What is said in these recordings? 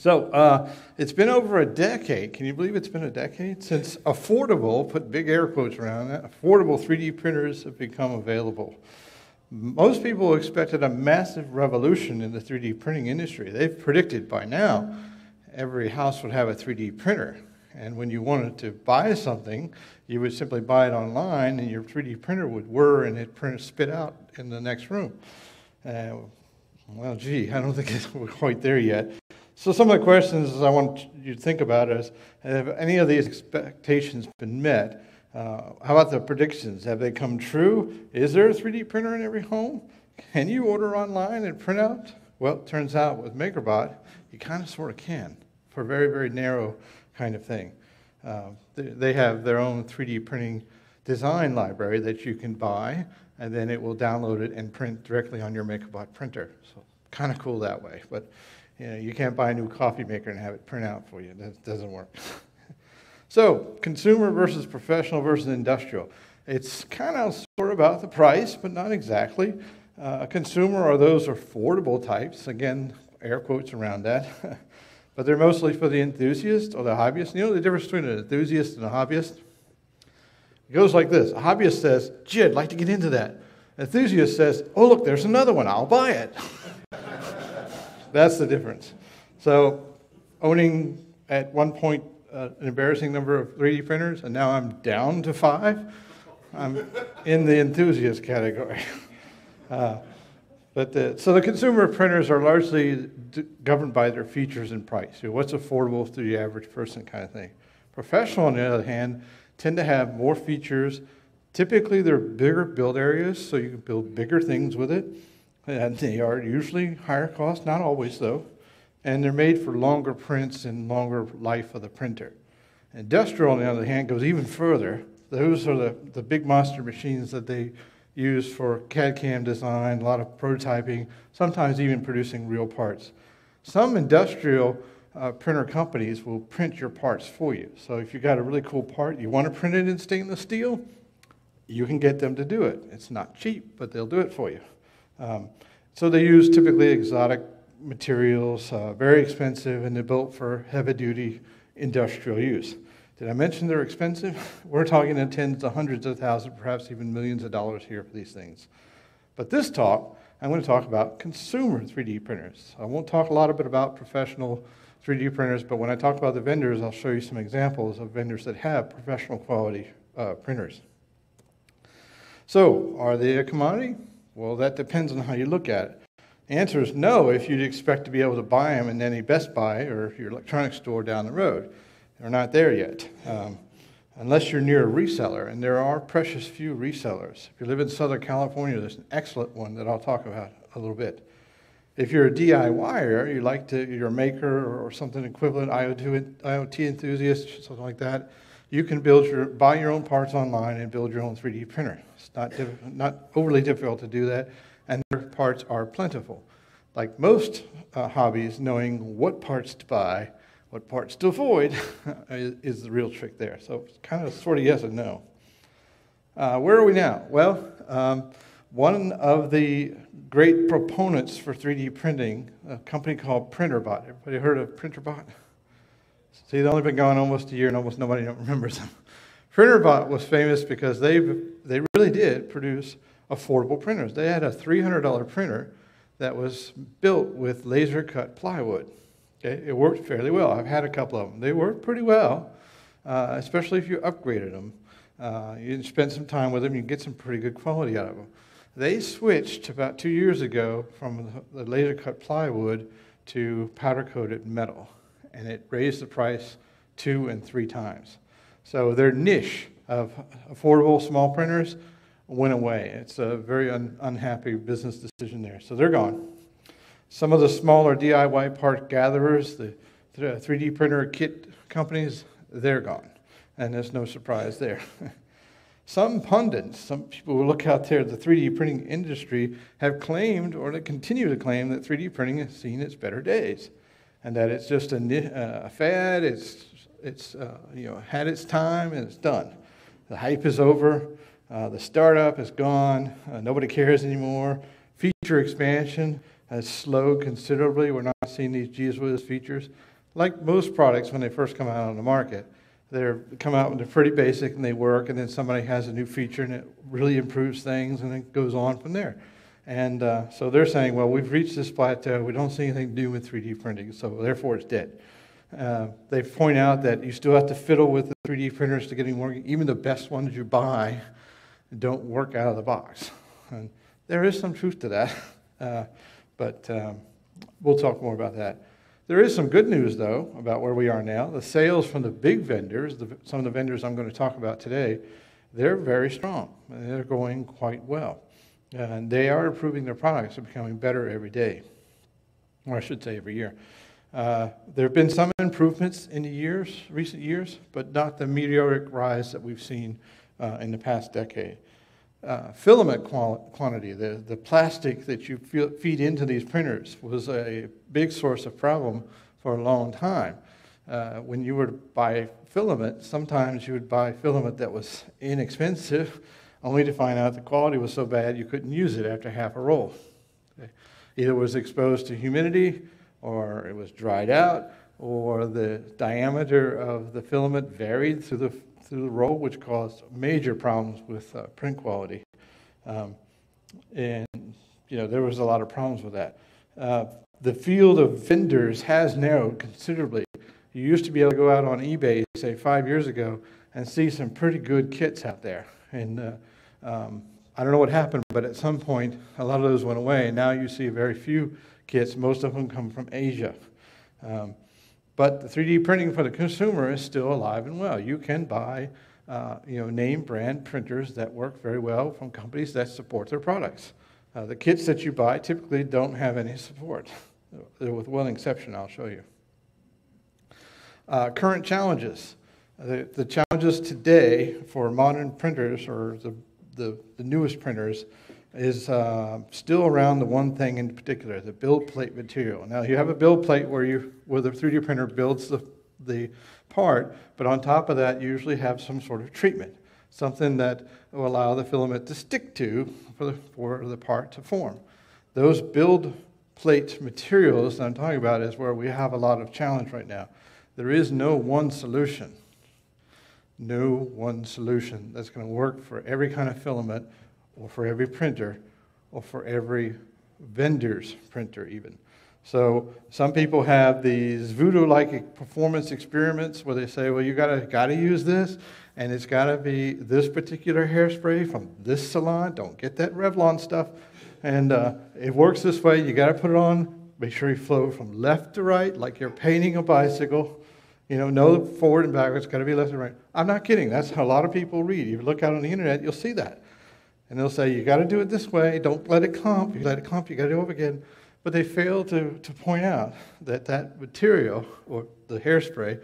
So uh, it's been over a decade. Can you believe it's been a decade since affordable, put big air quotes around that, affordable 3D printers have become available. Most people expected a massive revolution in the 3D printing industry. They've predicted by now every house would have a 3D printer. And when you wanted to buy something, you would simply buy it online, and your 3D printer would whir and it print spit out in the next room. Uh, well, gee, I don't think we're quite there yet. So some of the questions I want you to think about is, have any of these expectations been met? Uh, how about the predictions? Have they come true? Is there a 3D printer in every home? Can you order online and print out? Well, it turns out with MakerBot, you kind of sort of can for very, very narrow kind of thing. Uh, they have their own 3D printing design library that you can buy, and then it will download it and print directly on your MakerBot printer. So kind of cool that way. But you, know, you can't buy a new coffee maker and have it print out for you. That doesn't work. so, consumer versus professional versus industrial. It's kind of sort of about the price, but not exactly. Uh, consumer are those affordable types. Again, air quotes around that. but they're mostly for the enthusiast or the hobbyist. You know the difference between an enthusiast and a hobbyist? It goes like this A hobbyist says, gee, I'd like to get into that. An enthusiast says, oh, look, there's another one. I'll buy it. That's the difference. So, owning at one point uh, an embarrassing number of 3D printers, and now I'm down to five. I'm in the enthusiast category. Uh, but the, so the consumer printers are largely governed by their features and price. So what's affordable to the average person, kind of thing. Professional, on the other hand, tend to have more features. Typically, they're bigger build areas, so you can build bigger things with it. And they are usually higher cost, not always though. And they're made for longer prints and longer life of the printer. Industrial, on the other hand, goes even further. Those are the, the big monster machines that they use for CAD CAM design, a lot of prototyping, sometimes even producing real parts. Some industrial uh, printer companies will print your parts for you. So if you've got a really cool part, you want to print it in stainless steel, you can get them to do it. It's not cheap, but they'll do it for you. Um, so they use typically exotic materials, uh, very expensive, and they're built for heavy duty industrial use. Did I mention they're expensive? We're talking in tens to hundreds of thousands, perhaps even millions of dollars here for these things. But this talk, I'm going to talk about consumer 3D printers. I won't talk a lot bit about professional 3D printers, but when I talk about the vendors, I'll show you some examples of vendors that have professional quality uh, printers. So, are they a commodity? Well, that depends on how you look at it. The answer is no if you'd expect to be able to buy them in any Best Buy or your electronics store down the road. They're not there yet, um, unless you're near a reseller, and there are precious few resellers. If you live in Southern California, there's an excellent one that I'll talk about a little bit. If you're a DIYer, you like to, you're a maker or something equivalent, IoT, IoT enthusiast, something like that, you can build your, buy your own parts online and build your own 3D printer. It's not, not overly difficult to do that, and their parts are plentiful. Like most uh, hobbies, knowing what parts to buy, what parts to avoid is, is, the real trick there. So it's kind of sort of yes and no. Uh, where are we now? Well, um, one of the great proponents for 3D printing, a company called Printrbot. Everybody heard of Printrbot? See, they've only been going almost a year and almost nobody remembers them. Printrbot was famous because they they really did produce affordable printers. They had a $300 printer that was built with laser cut plywood. Okay? It worked fairly well. I've had a couple of them. They worked pretty well, uh, especially if you upgraded them. Uh, you spend some time with them, you get some pretty good quality out of them. They switched about two years ago from the laser cut plywood to powder coated metal and it raised the price two and three times. So their niche of affordable small printers went away. It's a very un- unhappy business decision there. So they're gone. Some of the smaller DIY part gatherers, the 3D uh, printer kit companies, they're gone. And there's no surprise there. some pundits, some people who look out there at the 3D printing industry have claimed, or they continue to claim, that 3D printing has seen its better days and that it's just a, fad. It's, it's uh, you know, had its time and it's done. The hype is over. Uh, the startup is gone. Uh, nobody cares anymore. Feature expansion has slowed considerably. We're not seeing these geez whiz features. Like most products when they first come out on the market, they come out and they're pretty basic and they work, and then somebody has a new feature and it really improves things, and it goes on from there. And uh, so they're saying, well, we've reached this plateau. We don't see anything new with 3D printing, so therefore it's dead. Uh, they point out that you still have to fiddle with the 3D printers to get them working. Even the best ones you buy don't work out of the box. And there is some truth to that, uh, but um, we'll talk more about that. There is some good news, though, about where we are now. The sales from the big vendors, the, some of the vendors I'm going to talk about today, they're very strong. They're going quite well. And they are improving their products. They're becoming better every day, or I should say every year. Uh, there have been some improvements in the years, recent years, but not the meteoric rise that we've seen uh, in the past decade. Uh, filament quantity, the, the plastic that you feed into these printers, was a big source of problem for a long time. Uh, when you were to buy filament, sometimes you would buy filament that was inexpensive, only to find out the quality was so bad you couldn't use it after half a roll. Either it was exposed to humidity, or it was dried out, or the diameter of the filament varied through the through the roll, which caused major problems with uh, print quality. Um, and, you know, there was a lot of problems with that. Uh, the field of vendors has narrowed considerably. You used to be able to go out on eBay, say five years ago, and see some pretty good kits out there. And uh, um, I don't know what happened, but at some point, a lot of those went away. And now you see very few kits. Most of them come from Asia. Um, but the 3D printing for the consumer is still alive and well. You can buy uh, you know, name brand printers that work very well from companies that support their products. Uh, the kits that you buy typically don't have any support, with one exception I'll show you. Uh, current challenges. The, the, challenges today for modern printers or the, the, the newest printers is uh, still around the one thing in particular, the build plate material. Now you have a build plate where you where the 3D printer builds the the part, but on top of that you usually have some sort of treatment, something that will allow the filament to stick to for the, for the part to form. Those build plate materials that I'm talking about is where we have a lot of challenge right now. There is no one solution. No one solution that's going to work for every kind of filament or for every printer, or for every vendor's printer, even. So some people have these voodoo-like performance experiments where they say, "Well, you gotta gotta use this, and it's gotta be this particular hairspray from this salon. Don't get that Revlon stuff, and uh, it works this way. You gotta put it on. Make sure you flow from left to right, like you're painting a bicycle. You know, no forward and backwards. Got to be left and right. I'm not kidding. That's how a lot of people read. You look out on the internet, you'll see that. And they'll say, you got to do it this way. Don't let it clump. You let it clump, you got to do it again. But they fail to, to point out that that material, or the hairspray,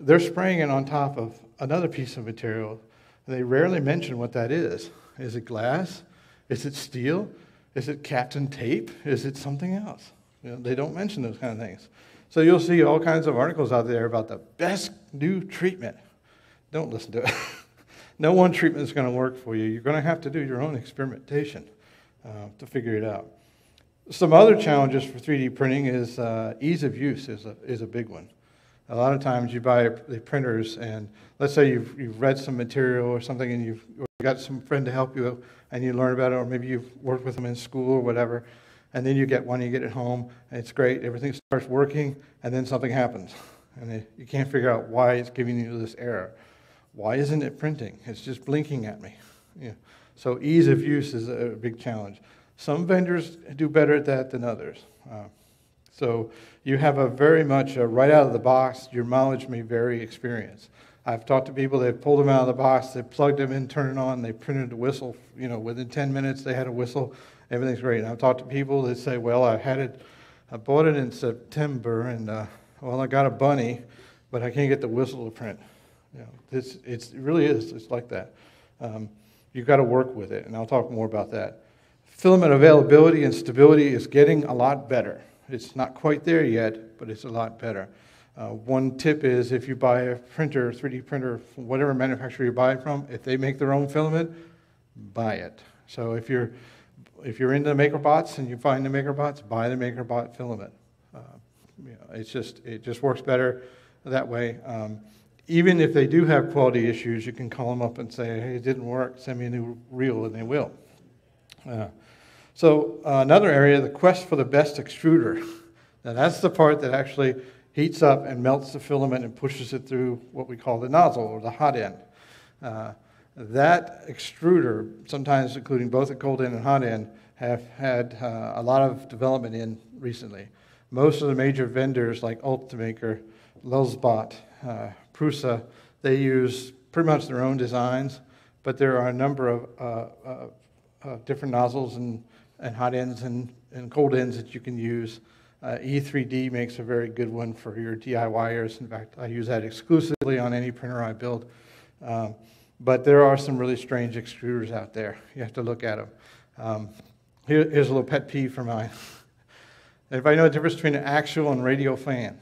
they're spraying it on top of another piece of material. And They rarely mention what that is. Is it glass? Is it steel? Is it Kapton tape? Is it something else? You know, they don't mention those kind of things. So you'll see all kinds of articles out there about the best new treatment. Don't listen to it. no one treatment is going to work for you. You're going to have to do your own experimentation uh, to figure it out. Some other challenges for 3D printing is uh, ease of use is a, is a big one. A lot of times you buy the printers, and let's say you've, you've read some material or something, and you've got some friend to help you, and you learn about it, or maybe you've worked with them in school or whatever, and then you get one, you get it home, and it's great, everything starts working, and then something happens, and you can't figure out why it's giving you this error. Why isn't it printing? It's just blinking at me. Yeah. So ease of use is a big challenge. Some vendors do better at that than others. Uh, so you have a very much a right out of the box, your mileage may vary experience. I've talked to people, they've pulled them out of the box, they plugged them in, turned it on, they printed a whistle. You know, within 10 minutes, they had a whistle. Everything's great. And I've talked to people that say, well, I had it, I bought it in September, and, uh, well, I got a bunny, but I can't get the whistle to print. You know, it's, it's, it really is. It's like that. Um, you've got to work with it, and I'll talk more about that. Filament availability and stability is getting a lot better. It's not quite there yet, but it's a lot better. Uh, one tip is if you buy a printer, 3D printer, whatever manufacturer you buy it from, if they make their own filament, buy it. So if you're if you're into MakerBots and you find the MakerBots, buy the MakerBot filament. Uh, you know, it's just, it just works better that way. Um, even if they do have quality issues, you can call them up and say, hey, it didn't work, send me a new reel, and they will. Uh, so uh, another area, the quest for the best extruder. Now that's the part that actually heats up and melts the filament and pushes it through what we call the nozzle or the hot end. That extruder, sometimes including both at cold end and hot end, have had uh, a lot of development in recently. Most of the major vendors like Ultimaker, Lulzbot, uh, Prusa, they use pretty much their own designs, but there are a number of uh, uh, uh different nozzles and, and hot ends and, and cold ends that you can use. Uh, E3D makes a very good one for your DIYers. In fact, I use that exclusively on any printer I build. Um, but there are some really strange extruders out there. You have to look at them. Um, here, here's a little pet peeve for mine. Everybody know the difference between an axial and radial fan?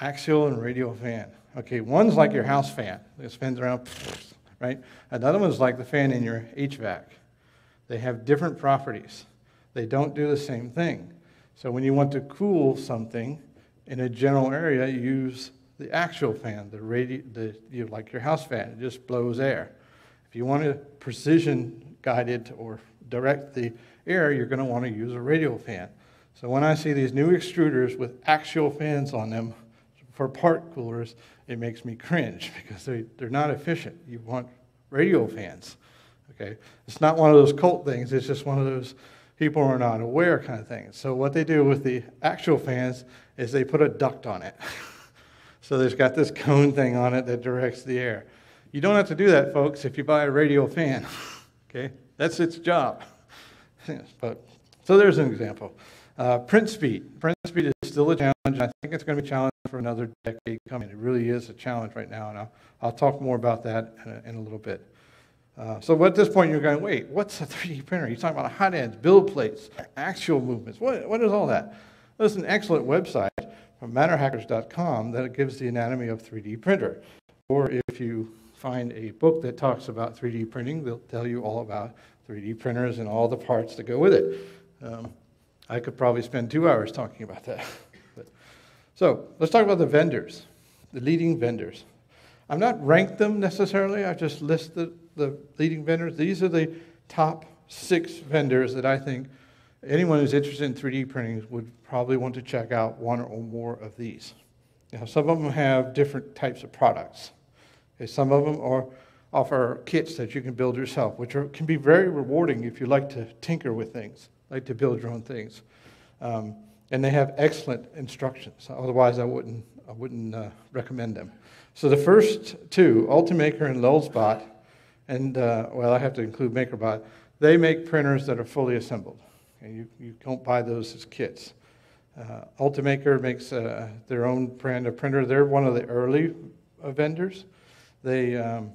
Axial and radial fan. Okay, one's like your house fan. It spins around, right? Another one's like the fan in your HVAC. They have different properties. They don't do the same thing. So when you want to cool something in a general area, use the axial fan, the, radio, the you know, like your house fan, it just blows air. If you want to precision guided or direct the air, you're going to want to use a radial fan. So when I see these new extruders with axial fans on them for part coolers, it makes me cringe because they, they're not efficient. You want radial fans. Okay? It's not one of those cult things, it's just one of those people are not aware kind of things. So what they do with the axial fans is they put a duct on it. So there's got this cone thing on it that directs the air. You don't have to do that, folks, if you buy a radial fan. okay? That's its job. but, so there's an example. Uh, print speed. Print speed is still a challenge. I think it's going to be a challenge for another decade coming. It really is a challenge right now, and I'll, I'll talk more about that in a, in a little bit. Uh, so at this point, you're going, wait, what's a 3D printer? You're talking about hot ends, build plates, axial movements. What, what is all that? There's an excellent website from matterhackers.com that gives the anatomy of 3D printer. Or if you find a book that talks about 3D printing, they'll tell you all about 3D printers and all the parts that go with it. Um, I could probably spend two hours talking about that. but, so let's talk about the vendors, the leading vendors. I've not ranked them necessarily, I've just listed the leading vendors. These are the top six vendors that I think anyone who's interested in 3D printing would probably want to check out one or more of these. Now, some of them have different types of products. Okay, some of them are, offer kits that you can build yourself, which are, can be very rewarding if you like to tinker with things, like to build your own things. Um, and they have excellent instructions. Otherwise, I wouldn't, I wouldn't uh, recommend them. So the first two, Ultimaker and Lulzbot, and uh, well, I have to include MakerBot, they make printers that are fully assembled and you, you don't buy those as kits. Uh, Ultimaker makes uh, their own brand of printer. They're one of the early vendors. They um,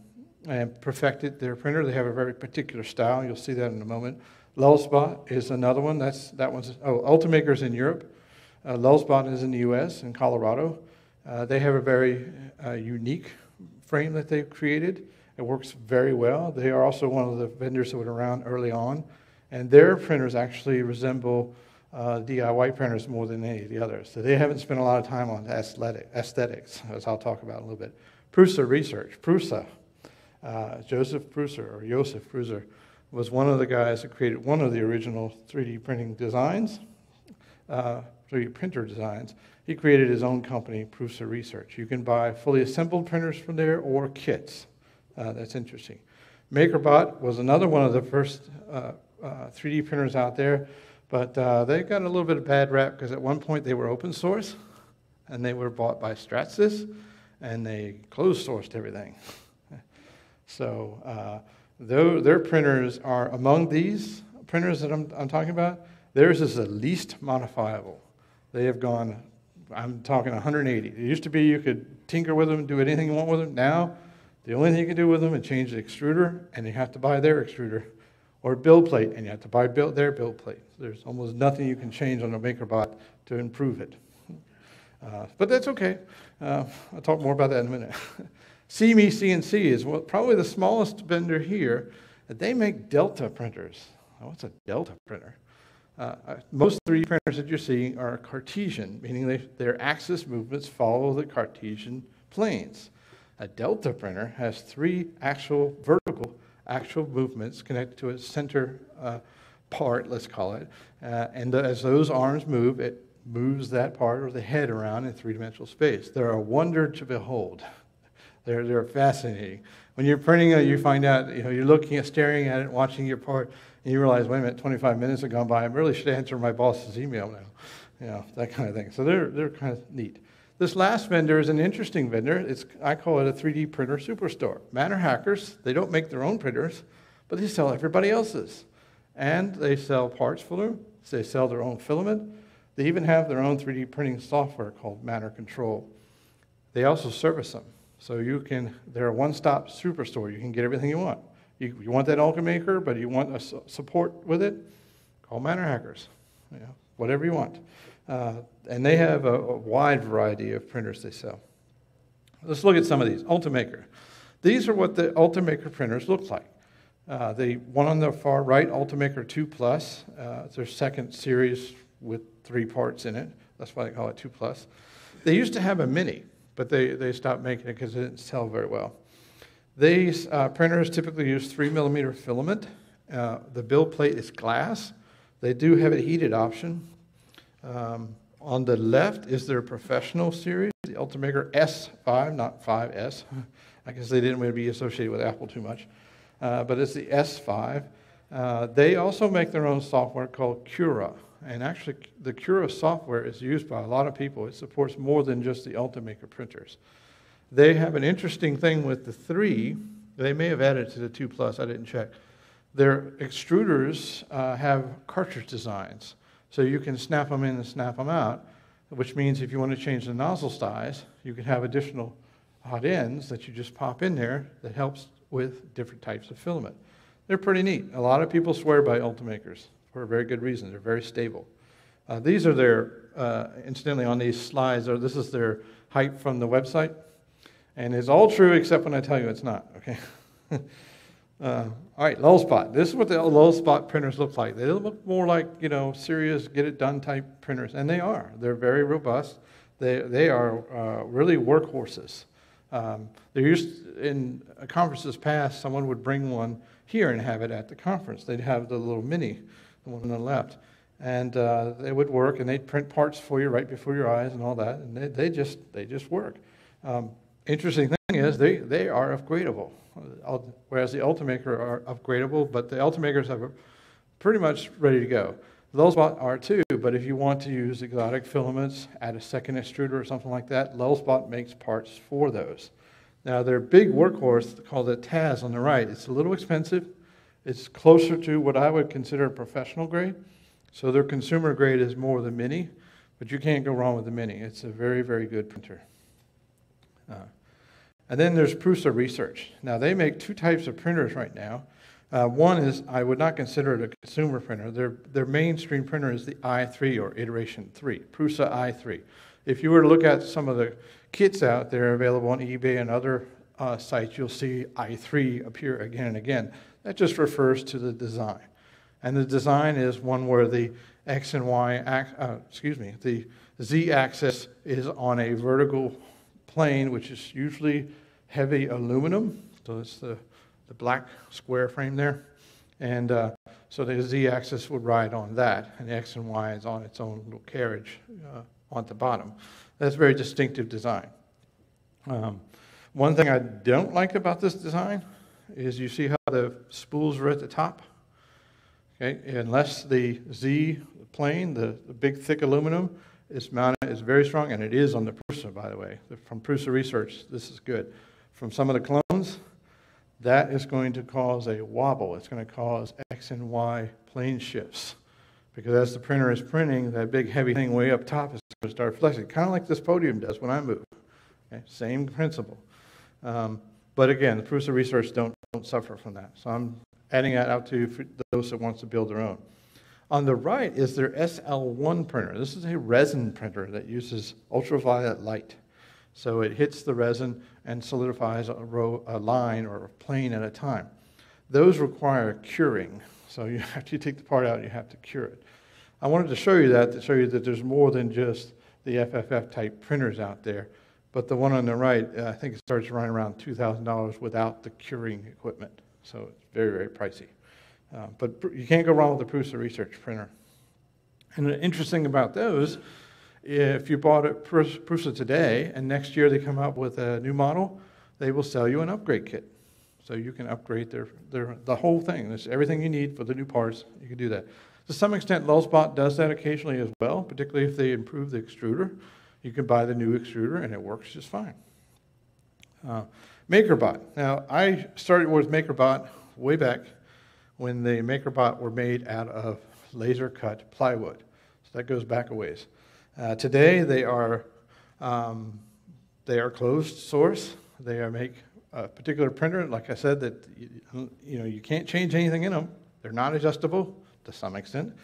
perfected their printer. They have a very particular style. You'll see that in a moment. Lulzbot is another one. That's that one's. Oh, Ultimaker's in Europe. Uh, Lulzbot is in the U.S. in Colorado. Uh, they have a very uh, unique frame that they've created. It works very well. They are also one of the vendors that were around early on and their printers actually resemble uh, DIY printers more than any of the others. So they haven't spent a lot of time on aesthetic, aesthetics, as I'll talk about in a little bit. Prusa Research, Prusa, uh, Joseph Prusa, or Josef Prusa, was one of the guys that created one of the original 3D printing designs, uh, 3D printer designs. He created his own company, Prusa Research. You can buy fully assembled printers from there or kits. Uh, that's interesting. MakerBot was another one of the first uh, uh, 3D printers out there, but uh, they got a little bit of bad rap because at one point they were open source and they were bought by Stratasys and they closed sourced everything. so uh, their, their printers are among these printers that I'm, I'm talking about, theirs is the least modifiable. They have gone, I'm talking 180. It used to be you could tinker with them, do anything you want with them. Now, the only thing you can do with them is change the extruder, and you have to buy their extruder or build plate, and you have to buy build, their build plate. There's almost nothing you can change on a MakerBot to improve it. Uh, but that's okay. Uh, I'll talk more about that in a minute. SeeMeCNC is probably the smallest vendor here. They make Delta printers. what's a Delta printer? Uh, uh most 3D printers that you're seeing are Cartesian, meaning they, their axis movements follow the Cartesian planes. A Delta printer has three actual vertical actual movements connected to a center uh, part, let's call it. Uh, and as those arms move, it moves that part or the head around in three dimensional space. They're a wonder to behold. They're, they're fascinating. When you're printing it, you find out, you know, you're looking at, staring at it, watching your part, and you realize, wait a minute, 25 minutes have gone by. I really should answer my boss's email now. You know, that kind of thing. So they're, they're kind of neat. This last vendor is an interesting vendor. It's, I call it a 3D printer superstore. MatterHackers, they don't make their own printers, but they sell everybody else's. And they sell parts for them. They sell their own filament. They even have their own 3D printing software called Matter Control. They also service them. So you can, they're a one-stop superstore. You can get everything you want. You, you want that Ultimaker, but you want a su- support with it, call MatterHackers. You know, whatever you want. Uh, and they have a, a, wide variety of printers they sell. Let's look at some of these. Ultimaker. These are what the Ultimaker printers look like. Uh, the one on the far right, Ultimaker 2 Plus, uh, it's their second series with three parts in it. That's why they call it 2 Plus. They used to have a Mini, but they, they stopped making it because it didn't sell very well. These uh, printers typically use 3 millimeter filament. Uh, the build plate is glass. They do have a heated option. Um, on the left is their professional series, the Ultimaker S5, not 5S. I guess they didn't want to be associated with Apple too much uh, but it's the S5. Uh, they also make their own software called Cura. And actually, the Cura software is used by a lot of people. It supports more than just the Ultimaker printers. They have an interesting thing with the 3. They may have added to the 2 Plus, I didn't check. Their extruders uh, have cartridge designs. So you can snap them in and snap them out, which means if you want to change the nozzle size, you can have additional hot ends that you just pop in there that helps with different types of filament. They're pretty neat. A lot of people swear by Ultimakers for a very good reason. They're very stable. Uh, these are their, uh, incidentally, on these slides, or this is their height from the website. And it's all true except when I tell you it's not, okay? uh, all right, spot. This is what the Lulzbot printers look like. They look more like, you know, serious, get it done type printers. And they are. They're very robust. They, they are uh, really workhorses. Um, there used in conferences past, someone would bring one here and have it at the conference. They'd have the little mini, the one on the left, and uh, they would work, and they'd print parts for you right before your eyes and all that, and they, they just they just work. Um, interesting thing is they they are upgradable, whereas the Ultimaker are upgradable, but the Ultimakers have a, pretty much ready to go. Those are too, but if you want to use exotic filaments, add a second extruder or something like that, Lulzbot makes parts for those. Now, their big workhorse, called the Taz on the right, it's a little expensive. It's closer to what I would consider a professional grade. So their consumer grade is more the Mini, but you can't go wrong with the Mini. It's a very, very good printer. Uh, and then there's Prusa Research. Now, they make two types of printers right now. Uh, one is I would not consider it a consumer printer. Their, their mainstream printer is the i3 or iteration 3, Prusa i3. If you were to look at some of the kits out there available on eBay and other uh, sites, you'll see i3 appear again and again. That just refers to the design. And the design is one where the X and Y, uh, excuse me, the Z axis is on a vertical plane, which is usually heavy aluminum. So it's the the black square frame there. And uh, so the z axis would ride on that, and the x and y is on its own little carriage uh, on the bottom. That's a very distinctive design. Um, one thing I don't like about this design is you see how the spools are at the top? Okay, unless the Z plane, the, the big thick aluminum, is mounted is very strong, and it is on the Prusa, by the way. From Prusa Research, this is good. From some of the clones, that is going to cause a wobble. It's going to cause X and Y plane shifts. Because as the printer is printing, that big heavy thing way up top is going to start flexing, kind of like this podium does when I move. Okay? Same principle. Um, but again, the Prusa Research don't, don't suffer from that. So I'm adding that out to those that wants to build their own. On the right is their SL1 printer. This is a resin printer that uses ultraviolet light. So it hits the resin and solidifies a, row, a line or a plane at a time. those require curing. So you, after you take the part out, you have to cure it. I wanted to show you that to show you that there's more than just the FFF type printers out there. But the one on the right, uh, I think it starts running around $2,000 without the curing equipment. So it's very, very pricey. Uh, but you can't go wrong with the Prusa Research printer. And the interesting about those, if you bought a Prusa today and next year they come out with a new model, they will sell you an upgrade kit. So you can upgrade their, their, the whole thing. There's everything you need for the new parts. You can do that. To some extent, Lulzbot does that occasionally as well, particularly if they improve the extruder. You can buy the new extruder and it works just fine. Uh, MakerBot. Now, I started with MakerBot way back when the MakerBot were made out of laser cut plywood. So that goes back a ways. Uh, today, they are, um, they are closed source. They are make a particular printer, like I said, that you, you know you can't change anything in them. They're not adjustable to some extent,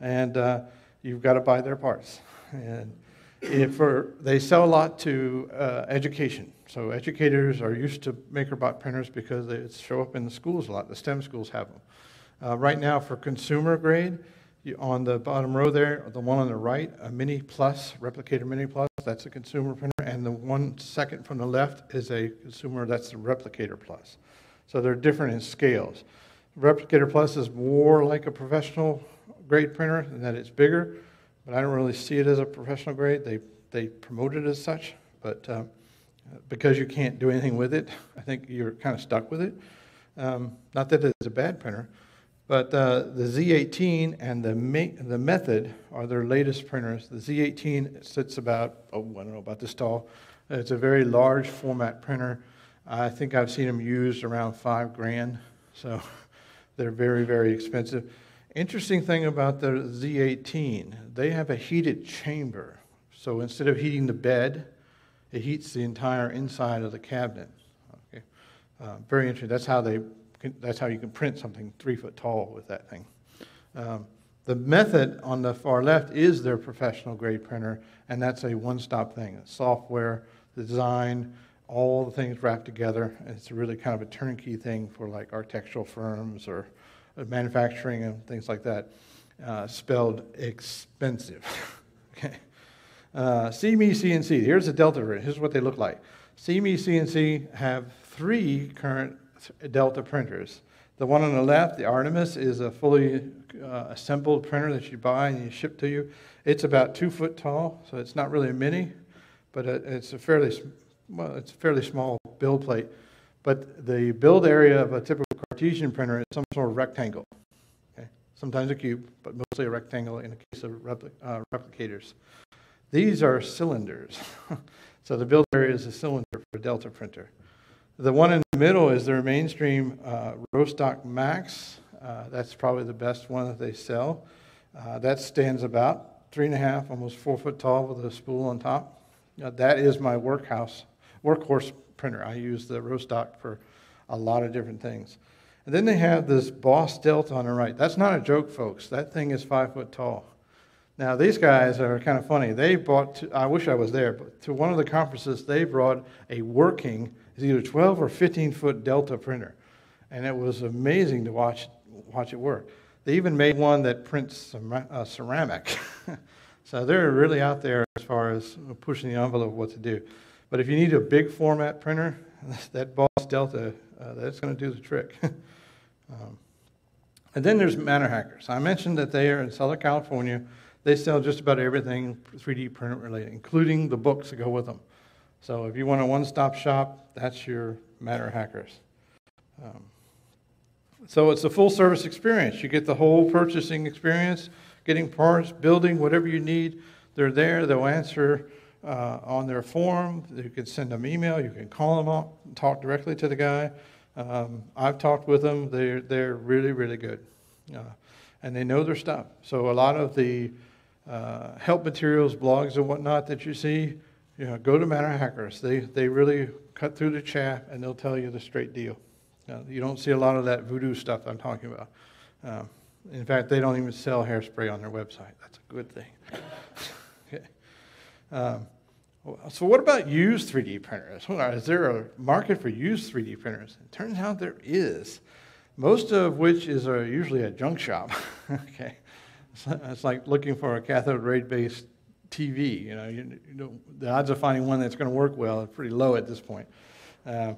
and uh, you've got to buy their parts. And if they sell a lot to uh, education, so educators are used to MakerBot printers because they show up in the schools a lot. The STEM schools have them. Uh, right now, for consumer grade, you, on the bottom row there, the one on the right, a Mini Plus, Replicator Mini Plus, that's a consumer printer, and the one second from the left is a consumer, that's the Replicator Plus. So they're different in scales. Replicator Plus is more like a professional grade printer in that it's bigger, but I don't really see it as a professional grade. They, they promote it as such, but uh, because you can't do anything with it, I think you're kind of stuck with it. Um, not that it's a bad printer, but uh, the Z18 and the, the Method are their latest printers. The Z18 sits about, oh, I don't know, about this tall. It's a very large format printer. I think I've seen them used around five grand. So they're very, very expensive. Interesting thing about the Z18, they have a heated chamber. So instead of heating the bed, it heats the entire inside of the cabinet. Okay. Uh, very interesting. That's how they. Can, that's how you can print something three foot tall with that thing. Um, the method on the far left is their professional grade printer, and that's a one-stop thing. software, the design, all the things wrapped together. It's really kind of a turnkey thing for like architectural firms or manufacturing and things like that. Uh, spelled expensive. okay. Uh, SeeMeCNC. Here's the Delta version. Here's what they look like. SeeMeCNC have three current Delta printers. The one on the left, the Artemis, is a fully uh, assembled printer that you buy and you ship to you. It's about two foot tall, so it's not really a mini, but it's a fairly well, it's a fairly small build plate. But the build area of a typical Cartesian printer is some sort of rectangle. Okay? Sometimes a cube, but mostly a rectangle in the case of repli- uh, replicators. These are cylinders. so the build area is a cylinder for a Delta printer. The one in the middle is their mainstream uh, Rostock Max. Uh, that's probably the best one that they sell. Uh, that stands about three and a half, almost four foot tall with a spool on top. Uh, that is my workhouse workhorse printer. I use the Rostock for a lot of different things. And then they have this Boss Delta on the right. That's not a joke, folks. That thing is five foot tall. Now, these guys are kind of funny. They bought, to, I wish I was there, but to one of the conferences, they brought a working, it's either 12 or 15 foot Delta printer. And it was amazing to watch, watch it work. They even made one that prints uh, ceramic. so they're really out there as far as pushing the envelope of what to do. But if you need a big format printer, that Boss Delta, uh, that's going to do the trick. um, and then there's MatterHackers. I mentioned that they are in Southern California. They sell just about everything 3D print related, including the books that go with them. So if you want a one-stop shop, that's your MatterHackers. Um, so it's a full service experience. You get the whole purchasing experience, getting parts, building whatever you need. They're there. They'll answer uh, on their form. You can send them email. You can call them up, and talk directly to the guy. Um, I've talked with them. They're, they're really, really good. Uh, and they know their stuff. So a lot of the uh, help materials, blogs, and whatnot that you see, you know, go to MatterHackers. They, they really cut through the chaff and they'll tell you the straight deal. Uh, you don't see a lot of that voodoo stuff I'm talking about. Um, in fact, they don't even sell hairspray on their website. That's a good thing. okay. Um, so, what about used 3D printers? Is there a market for used 3D printers? It turns out there is. most of which is a, usually a junk shop. okay, it's like looking for a cathode ray based TV. You know, you, you know, the odds of finding one that's going to work well are pretty low at this point. Uh,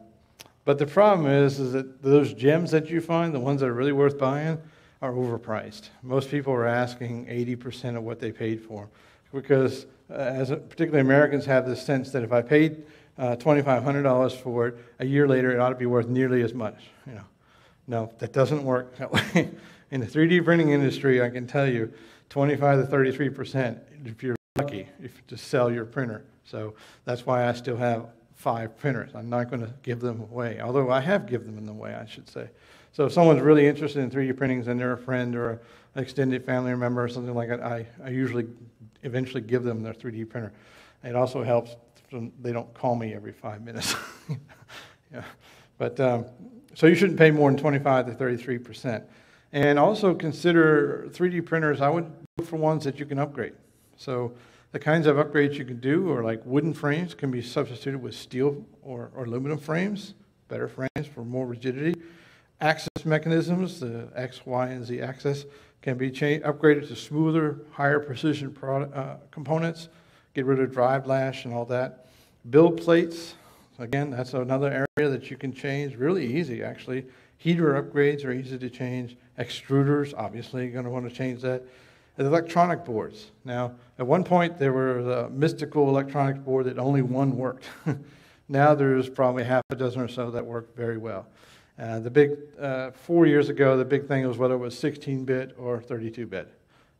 but the problem is, is that those gems that you find, the ones that are really worth buying, are overpriced. Most people are asking 80% of what they paid for because, uh, as a, particularly Americans have this sense that if I paid uh, $2,500 for it, a year later it ought to be worth nearly as much. You know, no, that doesn't work that way. In the 3D printing industry, I can tell you, 25 to 33 percent if you're lucky if to sell your printer. So that's why I still have five printers. I'm not going to give them away, although I have given them away, I should say. So if someone's really interested in 3D printings and they're a friend or an extended family member or something like that, I, I usually eventually give them their 3D printer. It also helps they don't call me every five minutes. yeah. But um, so you shouldn't pay more than 25 to 33 percent. And also consider 3D printers. I would look for ones that you can upgrade. So the kinds of upgrades you can do are like wooden frames can be substituted with steel or, or aluminum frames, better frames for more rigidity. Axis mechanisms, the X, Y, and Z axis, can be upgraded to smoother, higher precision product, uh, components, get rid of drive lash and all that. Build plates, again, that's another area that you can change really easy, actually. Heater upgrades are easy to change. Extruders, obviously, going to want to change that. And electronic boards. Now, at one point, there was a mystical electronic board that only one worked. now there's probably half a dozen or so that work very well. Uh, the big, uh, four years ago, the big thing was whether it was 16 bit or 32 bit.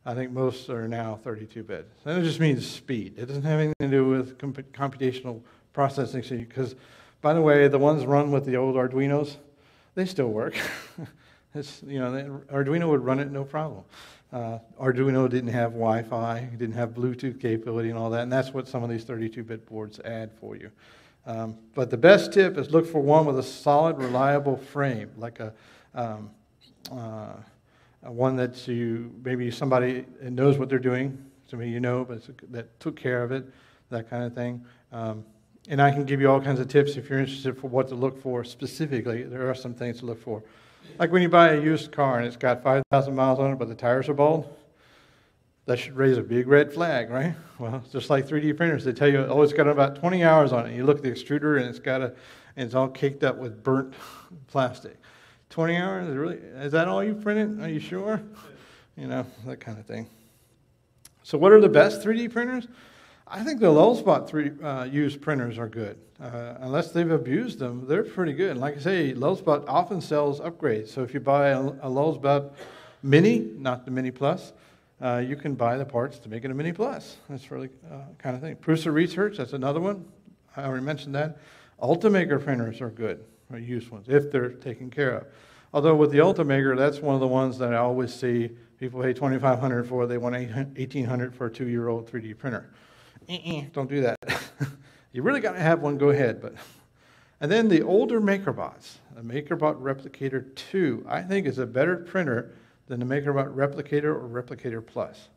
I think most are now 32 bit. And it just means speed. It doesn't have anything to do with comp- computational processing. Because, by the way, the ones run with the old Arduinos, they still work. it's, you know, Arduino would run it no problem. Uh, Arduino didn't have Wi Fi, didn't have Bluetooth capability and all that, and that's what some of these 32 bit boards add for you. Um, but the best tip is look for one with a solid, reliable frame, like a, um, uh, one that you maybe somebody knows what they're doing, somebody you know, but that took care of it, that kind of thing. Um, and I can give you all kinds of tips if you're interested for what to look for specifically. There are some things to look for. Like when you buy a used car and it's got 5,000 miles on it, but the tires are bald, that should raise a big red flag, right? Well, just like 3D printers, they tell you, oh, it's got about 20 hours on it. You look at the extruder and it's got a, and it's all caked up with burnt plastic. 20 hours, really? Is that all you printed? Are you sure? You know, that kind of thing. So, what are the best 3D printers? I think the Lulzbot 3 uh, used printers are good. Uh, unless they've abused them, they're pretty good. And like I say, Lulzbot often sells upgrades. So if you buy a, a Lulzbot Mini, not the Mini Plus, uh, you can buy the parts to make it a Mini Plus. That's really uh, kind of thing. Prusa Research, that's another one. I already mentioned that. Ultimaker printers are good, or used ones, if they're taken care of. Although with the Ultimaker, that's one of the ones that I always see people pay 2500 for. They want 1800 for a two-year-old 3D printer. Don't do that. you really got to have one, go ahead. But And then the older MakerBots, the MakerBot Replicator 2, I think is a better printer than the MakerBot Replicator or Replicator Plus.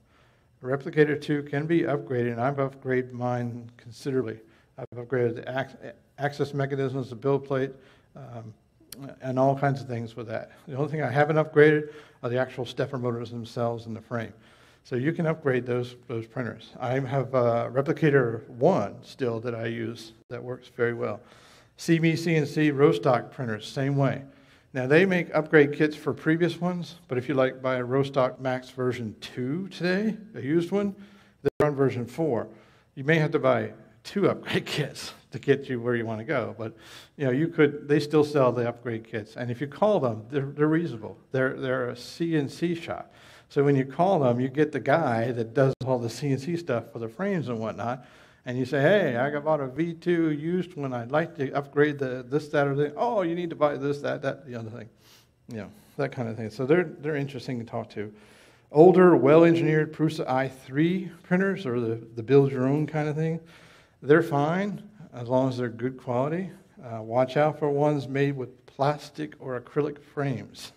The Replicator 2 can be upgraded, and I've upgraded mine considerably. I've upgraded the axis mechanisms, the build plate, um, and all kinds of things with that. The only thing I haven't upgraded are the actual stepper motors themselves in the frame. So you can upgrade those, those printers. I have a Replicator 1 still that I use that works very well. SeeMeCNC Rostock printers, same way. Now they make upgrade kits for previous ones, but if you like buy a Rostock Max version 2 today, a used one, they're on version 4. You may have to buy two upgrade kits to get you where you want to go, but you know you could. They still sell the upgrade kits, and if you call them, they're, they're reasonable. They're they're a CNC shop, so when you call them, you get the guy that does all the CNC stuff for the frames and whatnot, and you say, "Hey, I got bought a V2 used one. I'd like to upgrade the this, that, or the. Oh, you need to buy this, that, that, the other thing. You know, that kind of thing. So they're they're interesting to talk to. Older, well-engineered Prusa i3 printers, or the the build your own kind of thing, they're fine as long as they're good quality. Uh, watch out for ones made with plastic or acrylic frames.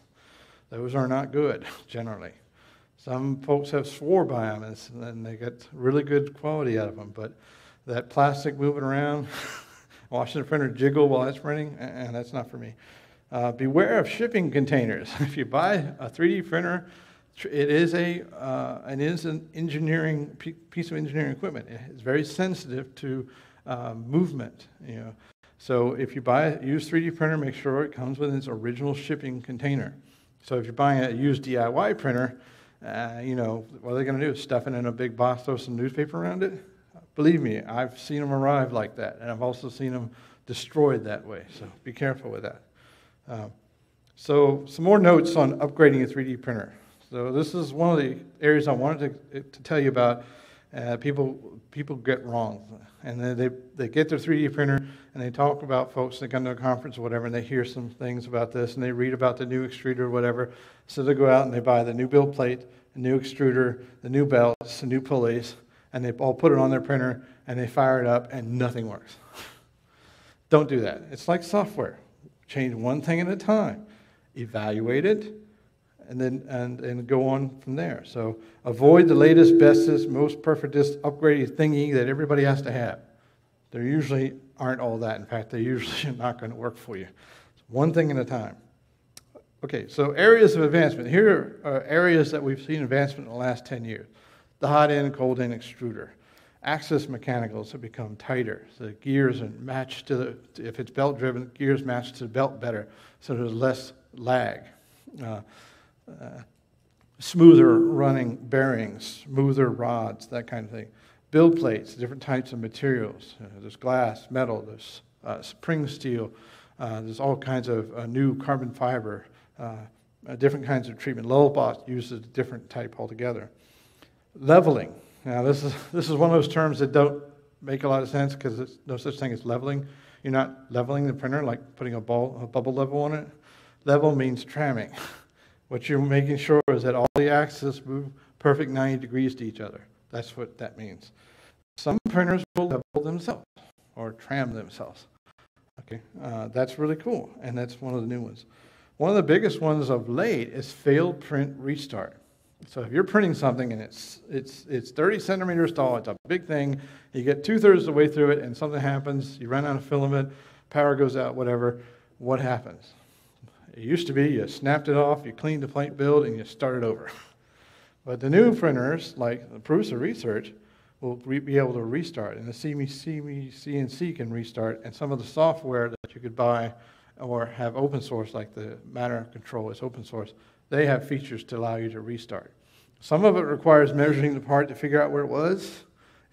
Those are not good generally. Some folks have swore by them and they get really good quality out of them, but that plastic moving around, watching the printer jiggle while it's printing, and that's not for me. Uh, beware of shipping containers. If you buy a 3D printer, it is, a, uh, it is an engineering piece of engineering equipment. It's very sensitive to uh, movement. You know. So if you buy a used 3D printer, make sure it comes with its original shipping container. So if you're buying a used DIY printer, uh, you know, what are they going to do? Stuff it in a big box, throw some newspaper around it? Believe me, I've seen them arrive like that, and I've also seen them destroyed that way. So be careful with that. Uh, so some more notes on upgrading a 3D printer. So this is one of the areas I wanted to, to tell you about. Uh, people people get wrong, and then they they get their 3D printer and they talk about folks that come to a conference or whatever, and they hear some things about this, and they read about the new extruder or whatever. So they go out and they buy the new build plate, the new extruder, the new belts, the new pulleys, and they all put it on their printer and they fire it up, and nothing works. Don't do that. It's like software. Change one thing at a time. Evaluate it, and then and, and go on from there. So avoid the latest, bestest, most perfectest upgraded thingy that everybody has to have. They usually aren't all that. In fact, they usually are not going to work for you. One thing at a time. Okay, so areas of advancement. Here are areas that we've seen advancement in the last 10 years. The hot end, cold end extruder. Axis mechanicals have become tighter. The gears are matched to the, if it's belt driven, gears match to the belt better, so there's less lag. Uh, smoother running bearings, smoother rods, that kind of thing. Build plates, different types of materials. Uh, there's glass, metal, there's uh, spring steel, uh, there's all kinds of uh, new carbon fiber, uh, different kinds of treatment. Lulzbot uses a different type altogether. Leveling. Now, this is, this is one of those terms that don't make a lot of sense because there's no such thing as leveling. You're not leveling the printer like putting a, ball, a bubble level on it. Level means tramming. What you're making sure is that all the axes move perfect 90 degrees to each other. That's what that means. Some printers will level themselves or tram themselves. Okay, uh, that's really cool, and that's one of the new ones. One of the biggest ones of late is failed print restart. So if you're printing something and it's it's it's 30 centimeters tall, it's a big thing. You get two thirds of the way through it, and something happens. You run out of filament, power goes out, whatever. What happens? It used to be you snapped it off, you cleaned the plate build, and you started over. But the new printers, like the Prusa Research, will be able to restart, and the CNC can restart, and some of the software that you could buy or have open source, like the Matter Control is open source, they have features to allow you to restart. Some of it requires measuring the part to figure out where it was,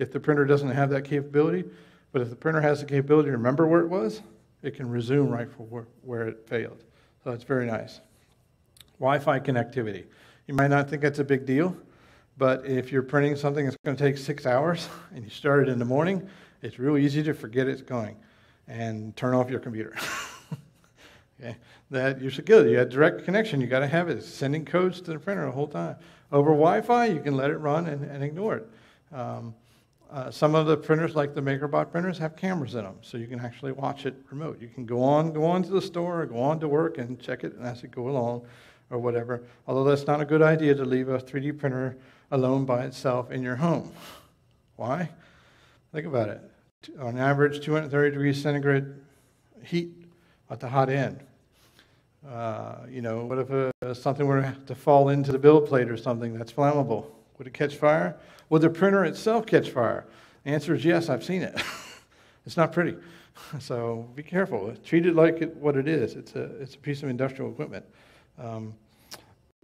if the printer doesn't have that capability. But if the printer has the capability to remember where it was, it can resume right from where, where it failed. So it's very nice. Wi Fi connectivity. You might not think that's a big deal, but if you're printing something that's going to take six hours and you start it in the morning, it's real easy to forget it's going and turn off your computer. okay? That you should get. You had direct connection. You got to have it. It's sending codes to the printer the whole time. Over Wi-Fi, you can let it run and, and ignore it. Um, uh, some of the printers, like the MakerBot printers, have cameras in them, so you can actually watch it remote. You can go on, go on to the store, go on to work, and check it as it go along, or whatever. Although that's not a good idea to leave a 3D printer alone by itself in your home. Why? Think about it. On average, 230 degrees centigrade heat at the hot end. Uh, you know, what if uh, something were to fall into the build plate or something that's flammable? Would it catch fire? Would the printer itself catch fire? The answer is yes, I've seen it. it's not pretty. So be careful. Treat it like it, what it is. It's a, it's a piece of industrial equipment. Um,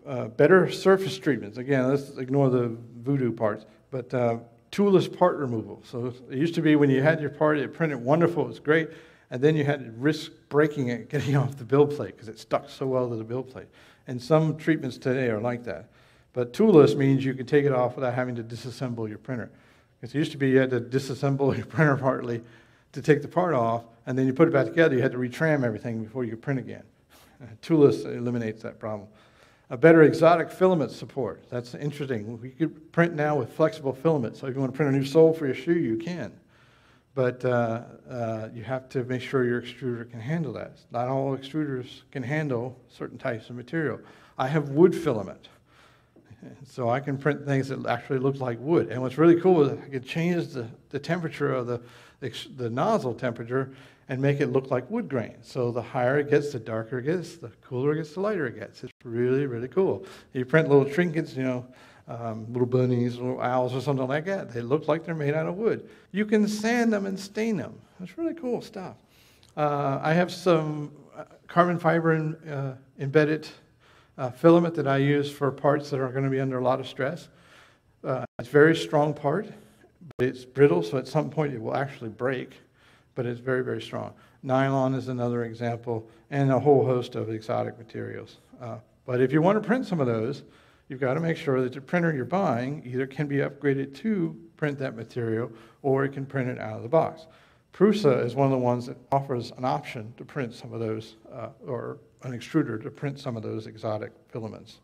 uh, better surface treatments. Again, let's ignore the voodoo parts, but uh, toolless part removal. So it used to be when you had your part, it printed wonderful, it was great, and then you had to risk breaking it, getting off the build plate because it stuck so well to the build plate. And some treatments today are like that. But toolless means you can take it off without having to disassemble your printer. Because it used to be you had to disassemble your printer partly to take the part off, and then you put it back together. You had to retram everything before you could print again. Toolless eliminates that problem. A better exotic filament support. That's interesting. We could print now with flexible filament. So if you want to print a new sole for your shoe, you can. But uh, uh, you have to make sure your extruder can handle that. Not all extruders can handle certain types of material. I have wood filament So I can print things that actually look like wood. And what's really cool is I can change the, the temperature of the, the, nozzle temperature and make it look like wood grain. So the higher it gets, the darker it gets, the cooler it gets, the lighter it gets. It's really, really cool. You print little trinkets, you know, um, little bunnies, little owls, or something like that. They look like they're made out of wood. You can sand them and stain them. It's really cool stuff. Uh, I have some uh, carbon fiber in, uh, embedded uh, filament that I use for parts that are going to be under a lot of stress. Uh, it's very strong part, but it's brittle, so at some point it will actually break, but it's very, very strong. Nylon is another example, and a whole host of exotic materials. Uh, but if you want to print some of those, you've got to make sure that the printer you're buying either can be upgraded to print that material or it can print it out of the box. Prusa is one of the ones that offers an option to print some of those, uh, or an extruder to print some of those exotic filaments.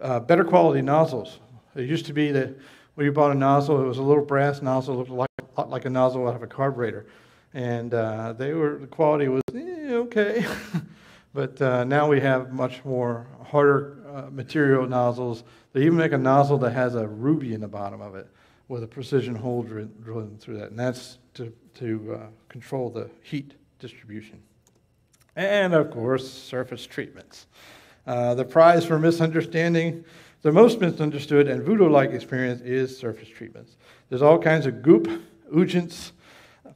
Uh, better quality nozzles. It used to be that when you bought a nozzle, it was a little brass nozzle, looked like, like a nozzle out of a carburetor. And uh, they were, the quality was eh, okay. but uh, now we have much more harder uh, material nozzles. They even make a nozzle that has a ruby in the bottom of it with a precision hole drilling through that. And that's to, to uh, control the heat distribution. And of course, surface treatments. Uh, the prize for misunderstanding, the most misunderstood and voodoo like experience is surface treatments. There's all kinds of goop, agents,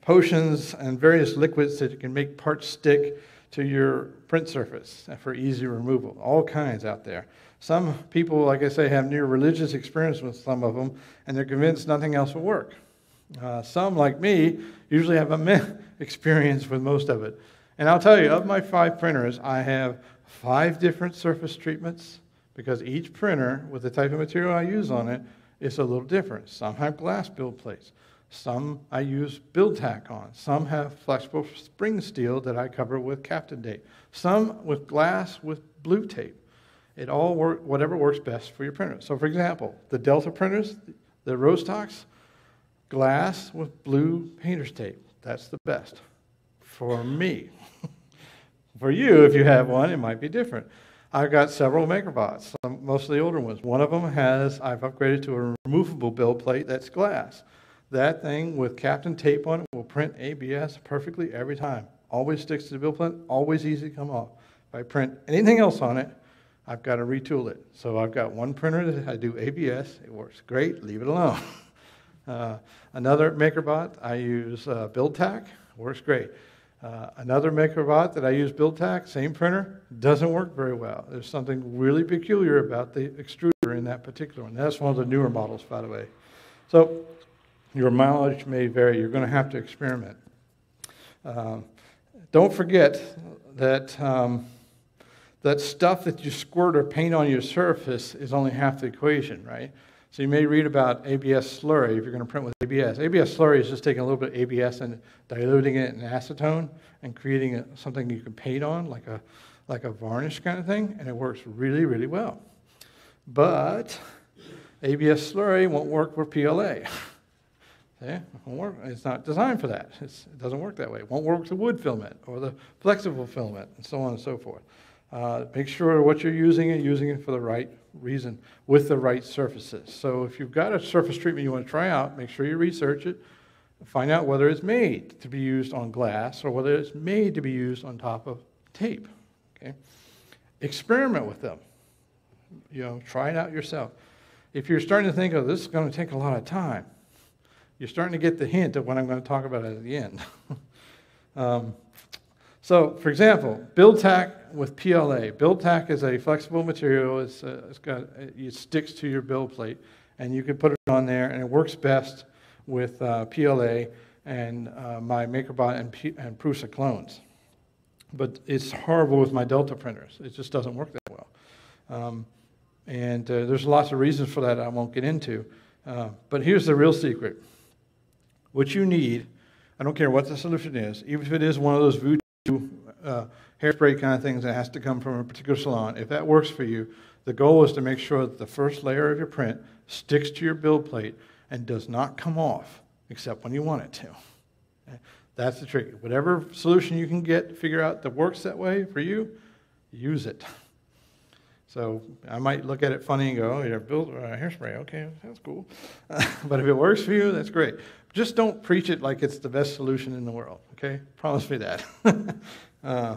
potions, and various liquids that can make parts stick to your print surface for easy removal. All kinds out there. Some people, like I say, have near religious experience with some of them, and they're convinced nothing else will work. Uh, some, like me, usually have a meh experience with most of it. And I'll tell you, of my five printers, I have five different surface treatments because each printer, with the type of material I use on it, is a little different. Some have glass build plates. Some I use BuildTak on. Some have flexible spring steel that I cover with Kapton tape. Some with glass with blue tape. It all work, whatever works best for your printer. So, for example, the Delta printers, the Rostocks, glass with blue painter's tape. That's the best for me. for you, if you have one, it might be different. I've got several MakerBots, most of the older ones. One of them has, I've upgraded to a removable build plate that's glass. That thing with Kapton tape on it will print ABS perfectly every time. Always sticks to the build plate, always easy to come off. If I print anything else on it, I've got to retool it. So I've got one printer that I do ABS. It works great. Leave it alone. Uh, another MakerBot, I use uh, BuildTak. Works great. Uh, another MakerBot that I use BuildTak, same printer, doesn't work very well. There's something really peculiar about the extruder in that particular one. That's one of the newer models, by the way. So your mileage may vary. You're going to have to experiment. Um, don't forget that um, that stuff that you squirt or paint on your surface is only half the equation, right? So you may read about ABS slurry if you're going to print with ABS. ABS slurry is just taking a little bit of ABS and diluting it in acetone and creating a, something you can paint on, like a, like a varnish kind of thing, and it works really, really well. But ABS slurry won't work for PLA. It's not designed for that. It's, it doesn't work that way. It won't work with the wood filament or the flexible filament and so on and so forth. Uh, make sure what you're using and using it for the right reason with the right surfaces. So if you've got a surface treatment you want to try out, make sure you research it. Find out whether it's made to be used on glass or whether it's made to be used on top of tape. Okay? Experiment with them. You know, try it out yourself. If you're starting to think, oh, this is going to take a lot of time, you're starting to get the hint of what I'm going to talk about at the end. um, so, for example, BuildTak with PLA. BuildTak is a flexible material. It's, uh, it's got, it sticks to your build plate, and you can put it on there, and it works best with uh, PLA and uh, my MakerBot and, P- and Prusa clones. But it's horrible with my Delta printers. It just doesn't work that well. Um, and uh, there's lots of reasons for that I won't get into. Uh, but here's the real secret. What you need, I don't care what the solution is, even if it is one of those uh, hairspray kind of things that has to come from a particular salon, if that works for you, the goal is to make sure that the first layer of your print sticks to your build plate and does not come off except when you want it to. Okay? That's the trick. Whatever solution you can get, to figure out that works that way for you, use it. So I might look at it funny and go, oh, yeah, build uh, hairspray. Okay, that's cool. but if it works for you, that's great. Just don't preach it like it's the best solution in the world. Okay, promise me that. uh,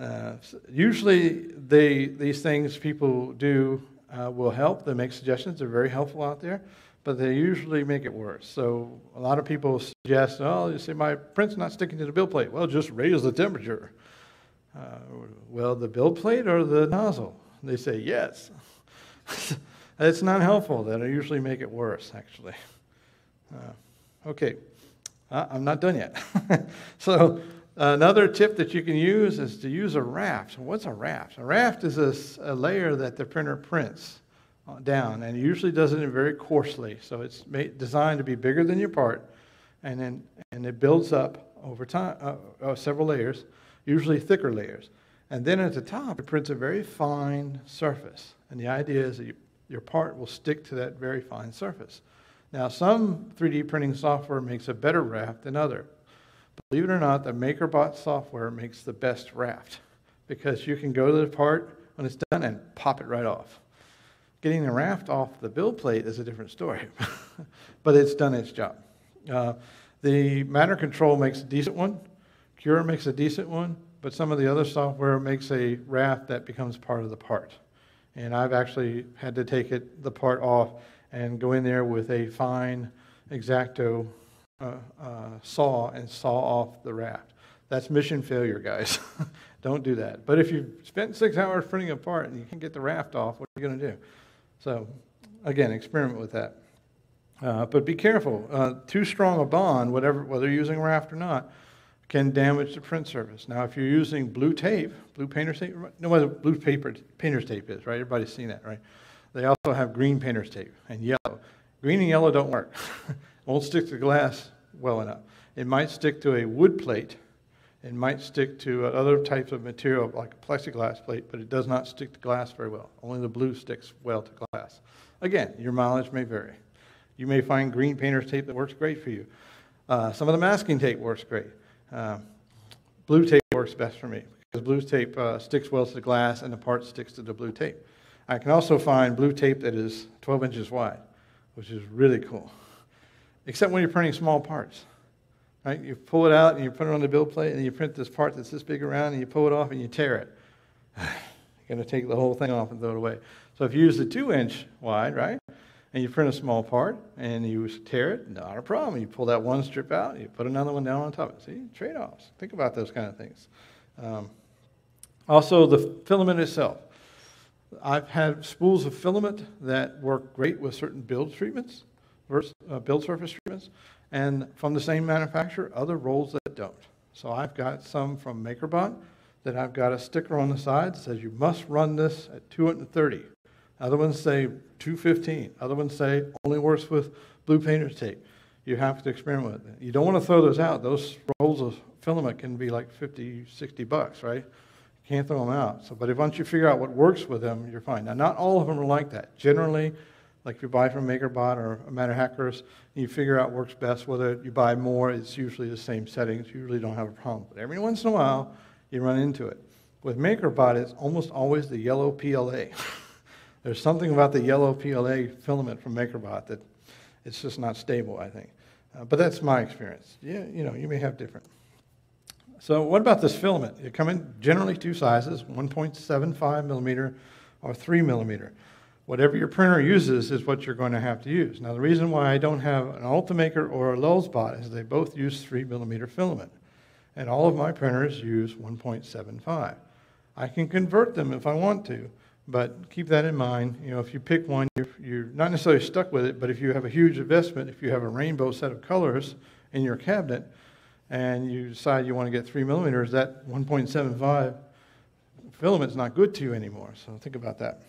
uh, usually, they, these things people do uh, will help. They make suggestions. They're very helpful out there, but they usually make it worse. So a lot of people suggest, oh, you see, my print's not sticking to the build plate. Well, just raise the temperature. Uh, well, the build plate or the nozzle? They say yes. it's not helpful. That'll usually make it worse, actually. Uh, okay, uh, I'm not done yet. so, another tip that you can use is to use a raft. What's a raft? A raft is a, a layer that the printer prints uh, down, and usually does it very coarsely. So, it's made, designed to be bigger than your part, and then and it builds up over time, uh, uh several layers, usually thicker layers. And then at the top, it prints a very fine surface. And the idea is that you, your part will stick to that very fine surface. Now, some 3D printing software makes a better raft than other. Believe it or not, the MakerBot software makes the best raft because you can go to the part when it's done and pop it right off. Getting the raft off the build plate is a different story, but it's done its job. Uh, the Matter Control makes a decent one. Cura makes a decent one but some of the other software makes a raft that becomes part of the part. And I've actually had to take it, the part off and go in there with a fine X-Acto uh, uh, saw and saw off the raft. That's mission failure, guys. Don't do that. But if you've spent six hours printing a part and you can't get the raft off, what are you going to do? So, again, experiment with that. Uh, but be careful. Uh, too strong a bond, whatever, whether you're using raft or not, can damage the print surface. Now, if you're using blue tape, blue painter's tape, no what blue paper painter's tape is, right? Everybody's seen that, right? They also have green painter's tape and yellow. Green and yellow don't work. won't stick to glass well enough. It might stick to a wood plate. It might stick to other types of material like a plexiglass plate, but it does not stick to glass very well. Only the blue sticks well to glass. Again, your mileage may vary. You may find green painter's tape that works great for you. Uh, some of the masking tape works great. Uh, blue tape works best for me because blue tape uh, sticks well to the glass and the part sticks to the blue tape. I can also find blue tape that is 12 inches wide, which is really cool. Except when you're printing small parts. Right? You pull it out and you put it on the build plate and you print this part that's this big around and you pull it off and you tear it. you're going to take the whole thing off and throw it away. So if you use the two inch wide, right? and you print a small part and you tear it, not a problem. You pull that one strip out, you put another one down on top of it. See, trade offs. Think about those kind of things. Um, also, the filament itself. I've had spools of filament that work great with certain build treatments, uh, build surface treatments, and from the same manufacturer, other rolls that don't. So I've got some from MakerBot that I've got a sticker on the side that says you must run this at 230 other ones say 215. Other ones say only works with blue painter's tape. You have to experiment with it. You don't want to throw those out. Those rolls of filament can be like 50, 60 bucks, right? Can't throw them out. So, but if once you figure out what works with them, you're fine. Now, not all of them are like that. Generally, like if you buy from MakerBot or a MatterHackers, you figure out works best. Whether you buy more, it's usually the same settings. You usually don't have a problem. But every once in a while, you run into it. With MakerBot, it's almost always the yellow PLA. There's something about the yellow PLA filament from MakerBot that it's just not stable, I think. Uh, but that's my experience. Yeah, you know, you may have different. So what about this filament? It come in generally two sizes, 1.75 millimeter or 3 millimeter. Whatever your printer uses is what you're going to have to use. Now, the reason why I don't have an Ultimaker or a Lulzbot is they both use 3 millimeter filament. And all of my printers use 1.75. I can convert them if I want to, but keep that in mind. You know, if you pick one, you're, you're, not necessarily stuck with it, but if you have a huge investment, if you have a rainbow set of colors in your cabinet, and you decide you want to get three millimeters, that 1.75 filament is not good to you anymore. So think about that.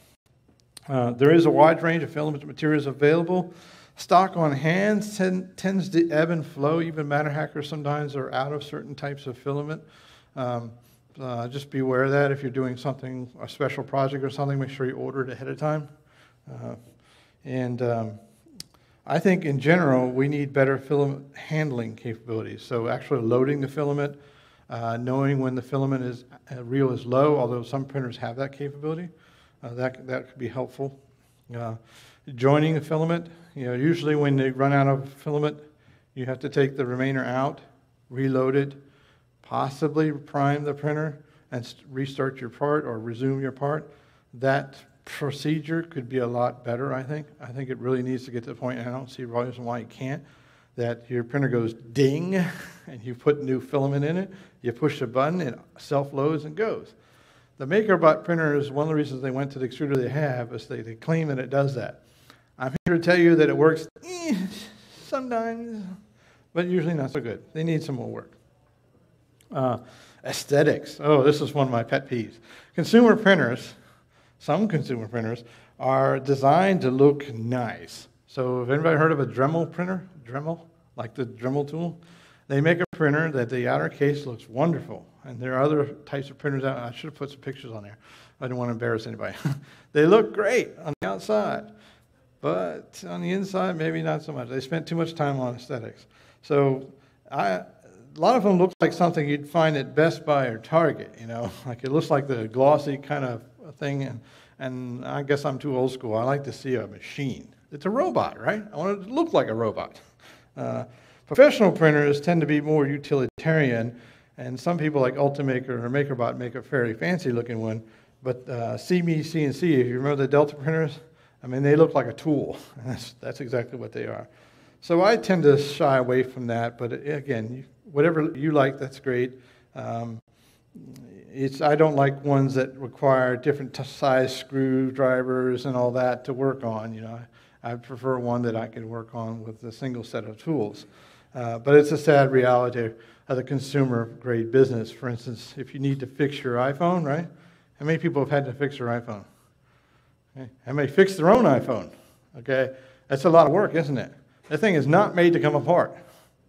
Uh, there is a wide range of filament materials available. Stock on hand tend, tends to ebb and flow. Even MatterHackers sometimes are out of certain types of filament. Um, uh, just be aware of that if you're doing something, a special project or something, make sure you order it ahead of time. Uh, and um, I think in general, we need better filament handling capabilities. So actually loading the filament, uh, knowing when the filament is uh, reel is low, although some printers have that capability. Uh, that, that could be helpful. Uh, joining the filament, you know, usually when they run out of filament, you have to take the remainder out, reload it, possibly prime the printer and restart your part or resume your part. That procedure could be a lot better, I think. I think it really needs to get to the point, and I don't see a reason why it can't, that your printer goes ding, and you put new filament in it, you push a button, it self-loads and goes. The MakerBot printer is one of the reasons they went to the extruder they have, is they, they claim that it does that. I'm here to tell you that it works eh, sometimes, but usually not so good. They need some more work. Uh, aesthetics. Oh, this is one of my pet peeves. Consumer printers some consumer printers are designed to look nice. So, have anybody heard of a Dremel printer? Dremel, like the Dremel tool? They make a printer that the outer case looks wonderful. And there are other types of printers out. I should have put some pictures on there. I didn't want to embarrass anybody. they look great on the outside, but on the inside, maybe not so much. They spent too much time on aesthetics. So, I, a lot of them look like something you'd find at Best Buy or Target, you know, like it looks like the glossy kind of thing, and, and I guess I'm too old school. I like to see a machine. It's a robot, right? I want it to look like a robot. Uh, professional printers tend to be more utilitarian, and some people like Ultimaker or MakerBot make a fairly fancy looking one. But uh, SeeMeCNC, if you remember the Delta printers, I mean, they look like a tool. That's, that's exactly what they are. So I tend to shy away from that, but again, whatever you like, that's great. Um, it's, I don't like ones that require different size screwdrivers and all that to work on. You know, I, prefer one that I can work on with a single set of tools. Uh, but it's a sad reality of the consumer grade business. For instance, if you need to fix your iPhone, right? How many people have had to fix their iPhone? Okay. How many fix their own iPhone? Okay, that's a lot of work, isn't it? That thing is not made to come apart.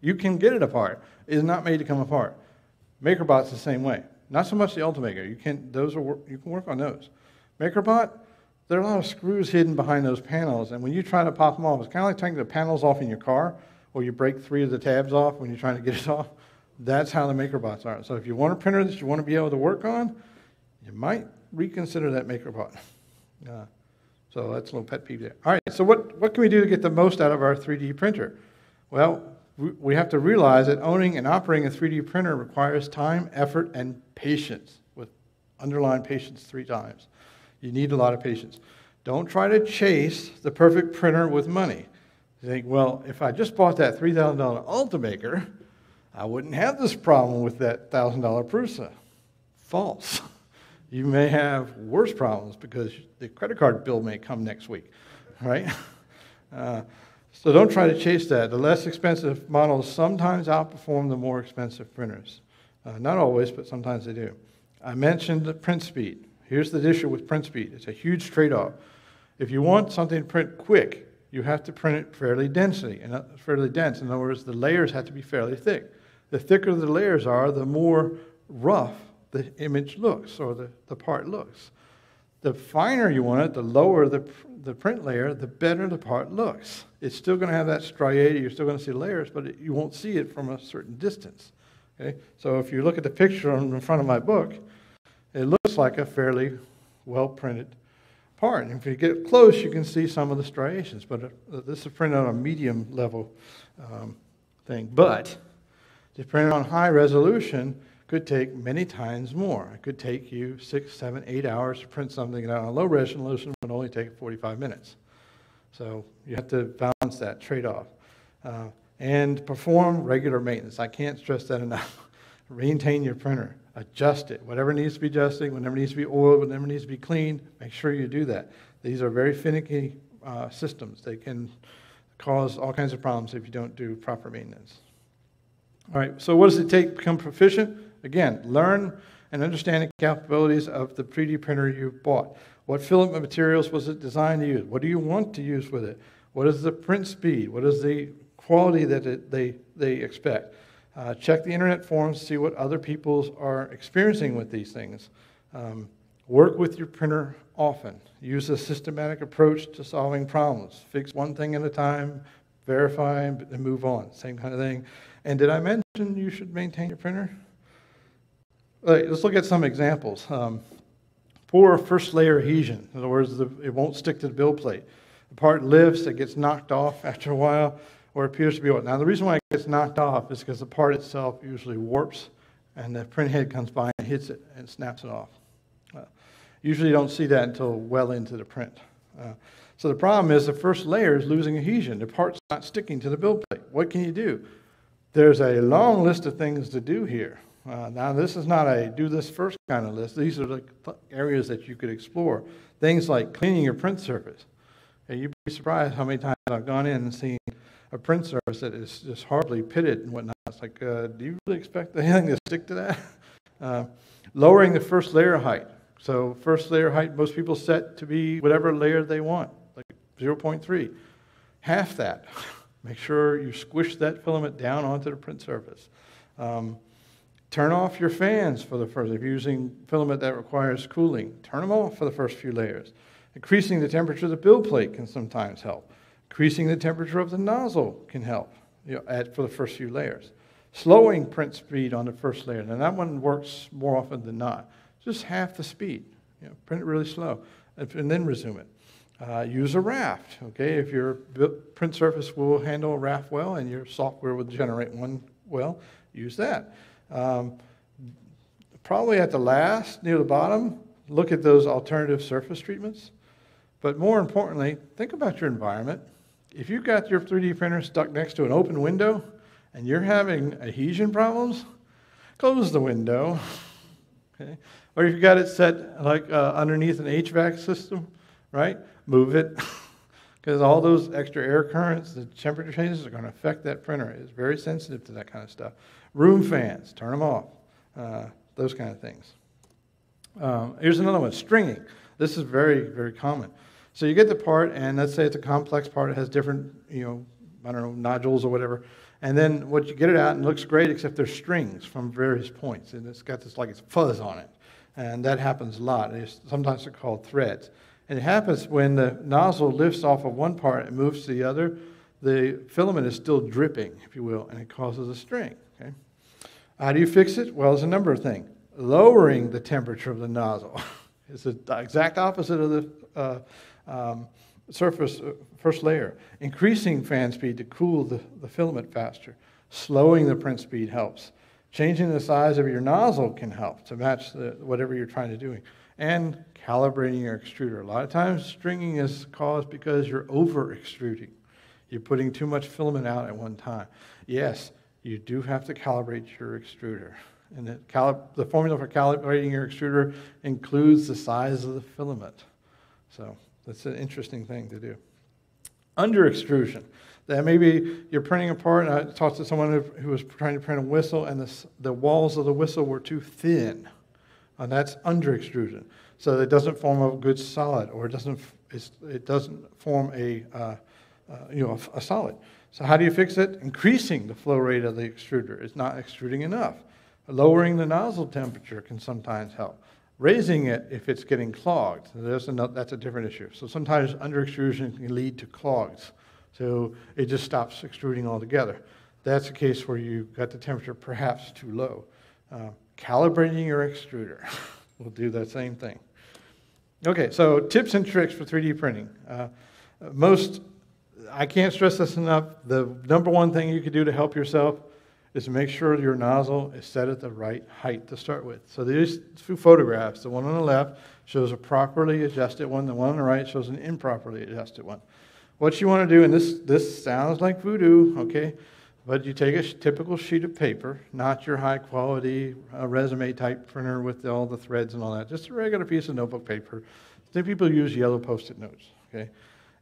You can get it apart. It is not made to come apart. MakerBot's the same way. Not so much the Ultimaker. You can those are you can work on those. MakerBot, there are a lot of screws hidden behind those panels, and when you try to pop them off, it's kind of like taking the panels off in your car, or you break three of the tabs off when you're trying to get it off. That's how the MakerBots are. So if you want a printer that you want to be able to work on, you might reconsider that MakerBot. Uh, so that's a little pet peeve there. All right, so what, what can we do to get the most out of our 3D printer? Well, we have to realize that owning and operating a 3D printer requires time, effort, and patience, with underline patience three times. You need a lot of patience. Don't try to chase the perfect printer with money. You think, well, if I just bought that $3,000 Ultimaker, I wouldn't have this problem with that $1,000 Prusa. False. You may have worse problems because the credit card bill may come next week, right? Uh, so don't try to chase that. The less expensive models sometimes outperform the more expensive printers. Uh, not always, but sometimes they do. I mentioned the print speed. Here's the issue with print speed it's a huge trade off. If you want something to print quick, you have to print it fairly densely, and fairly dense. In other words, the layers have to be fairly thick. The thicker the layers are, the more rough the image looks or the, the part looks. The finer you want it, the lower the, the print layer, the better the part looks. It's still going to have that striated, you're still going to see layers, but it, you won't see it from a certain distance. Okay? So if you look at the picture in front of my book, it looks like a fairly well printed part. And if you get close, you can see some of the striations, but uh, this is printed on a medium level um, thing. But to print on high resolution, could take many times more. It could take you six, seven, eight hours to print something that on a low resolution would only take 45 minutes. So you have to balance that trade off. Uh, and perform regular maintenance. I can't stress that enough. Maintain your printer, adjust it. Whatever needs to be adjusted, whatever needs to be oiled, whatever needs to be cleaned, make sure you do that. These are very finicky uh, systems. They can cause all kinds of problems if you don't do proper maintenance. All right, so what does it take to become proficient? Again, learn and understand the capabilities of the 3D printer you bought. What filament materials was it designed to use? What do you want to use with it? What is the print speed? What is the quality that it, they, they expect? Uh, check the internet forums, see what other people are experiencing with these things. Um, work with your printer often. Use a systematic approach to solving problems. Fix one thing at a time, verify, and move on. Same kind of thing. And did I mention you should maintain your printer? Right, let's look at some examples. Um, Poor first layer adhesion. In other words, the, it won't stick to the build plate. The part lifts, it gets knocked off after a while, or appears to be what. Now, the reason why it gets knocked off is because the part itself usually warps, and the print head comes by and hits it and snaps it off. Uh, usually, you don't see that until well into the print. Uh, so the problem is the first layer is losing adhesion. The part's not sticking to the build plate. What can you do? There's a long list of things to do here. Uh, now, this is not a do this first kind of list. These are the areas that you could explore. Things like cleaning your print surface. Okay, you'd be surprised how many times I've gone in and seen a print surface that is just horribly pitted and whatnot. It's like, uh, do you really expect anything to stick to that? Uh, lowering the first layer height. So, first layer height, most people set to be whatever layer they want, like 0.3. Half that. Make sure you squish that filament down onto the print surface. Um, turn off your fans for the first. If you're using filament that requires cooling, turn them off for the first few layers. Increasing the temperature of the build plate can sometimes help. Increasing the temperature of the nozzle can help you know, at, for the first few layers. Slowing print speed on the first layer. and that one works more often than not. Just half the speed. You know, print it really slow and then resume it. Uh, use a raft, okay? If your print surface will handle a raft well and your software will generate one well, use that. Um, probably at the last, near the bottom, look at those alternative surface treatments. But more importantly, think about your environment. If you've got your 3D printer stuck next to an open window and you're having adhesion problems, close the window. Okay? Or if you've got it set like uh, underneath an HVAC system, right? move it because all those extra air currents, the temperature changes are going to affect that printer. It's very sensitive to that kind of stuff. Room fans, turn them off. Uh, those kind of things. Um, here's another one stringing. This is very, very common. So you get the part, and let's say it's a complex part. It has different, you know, I don't know, nodules or whatever. And then what you get it out and it looks great, except there's strings from various points, and it's got this like it's fuzz on it, and that happens a lot. It's, sometimes they're called threads. And it happens when the nozzle lifts off of one part and moves to the other, the filament is still dripping, if you will, and it causes a string. Okay? How do you fix it? Well, there's a number of things. Lowering the temperature of the nozzle is the exact opposite of the uh, um, surface uh, first layer. Increasing fan speed to cool the, the filament faster. Slowing the print speed helps. Changing the size of your nozzle can help to match the, whatever you're trying to do and calibrating your extruder. A lot of times, stringing is caused because you're over extruding. You're putting too much filament out at one time. Yes, you do have to calibrate your extruder. And the, the formula for calibrating your extruder includes the size of the filament. So that's an interesting thing to do. Under extrusion. That maybe you're printing a part, and I talked to someone who, was trying to print a whistle, and the, the walls of the whistle were too thin and that's under extrusion. So it doesn't form a good solid, or it doesn't, it doesn't form a, uh, uh, you know, a, a, solid. So how do you fix it? Increasing the flow rate of the extruder. It's not extruding enough. Lowering the nozzle temperature can sometimes help. Raising it if it's getting clogged. Another, that's a different issue. So sometimes under extrusion can lead to clogs. So it just stops extruding altogether. That's a case where you got the temperature perhaps too low. Uh, calibrating your extruder. we'll do that same thing. Okay, so tips and tricks for 3D printing. Uh, most, I can't stress this enough. The number one thing you can do to help yourself is to make sure your nozzle is set at the right height to start with. So these two photographs, the one on the left shows a properly adjusted one, the one on the right shows an improperly adjusted one. What you want to do, and this, this sounds like voodoo, okay? But you take a typical sheet of paper, not your high quality uh, resume type printer with all the threads and all that, just a regular piece of notebook paper. Then people use yellow post it notes, okay?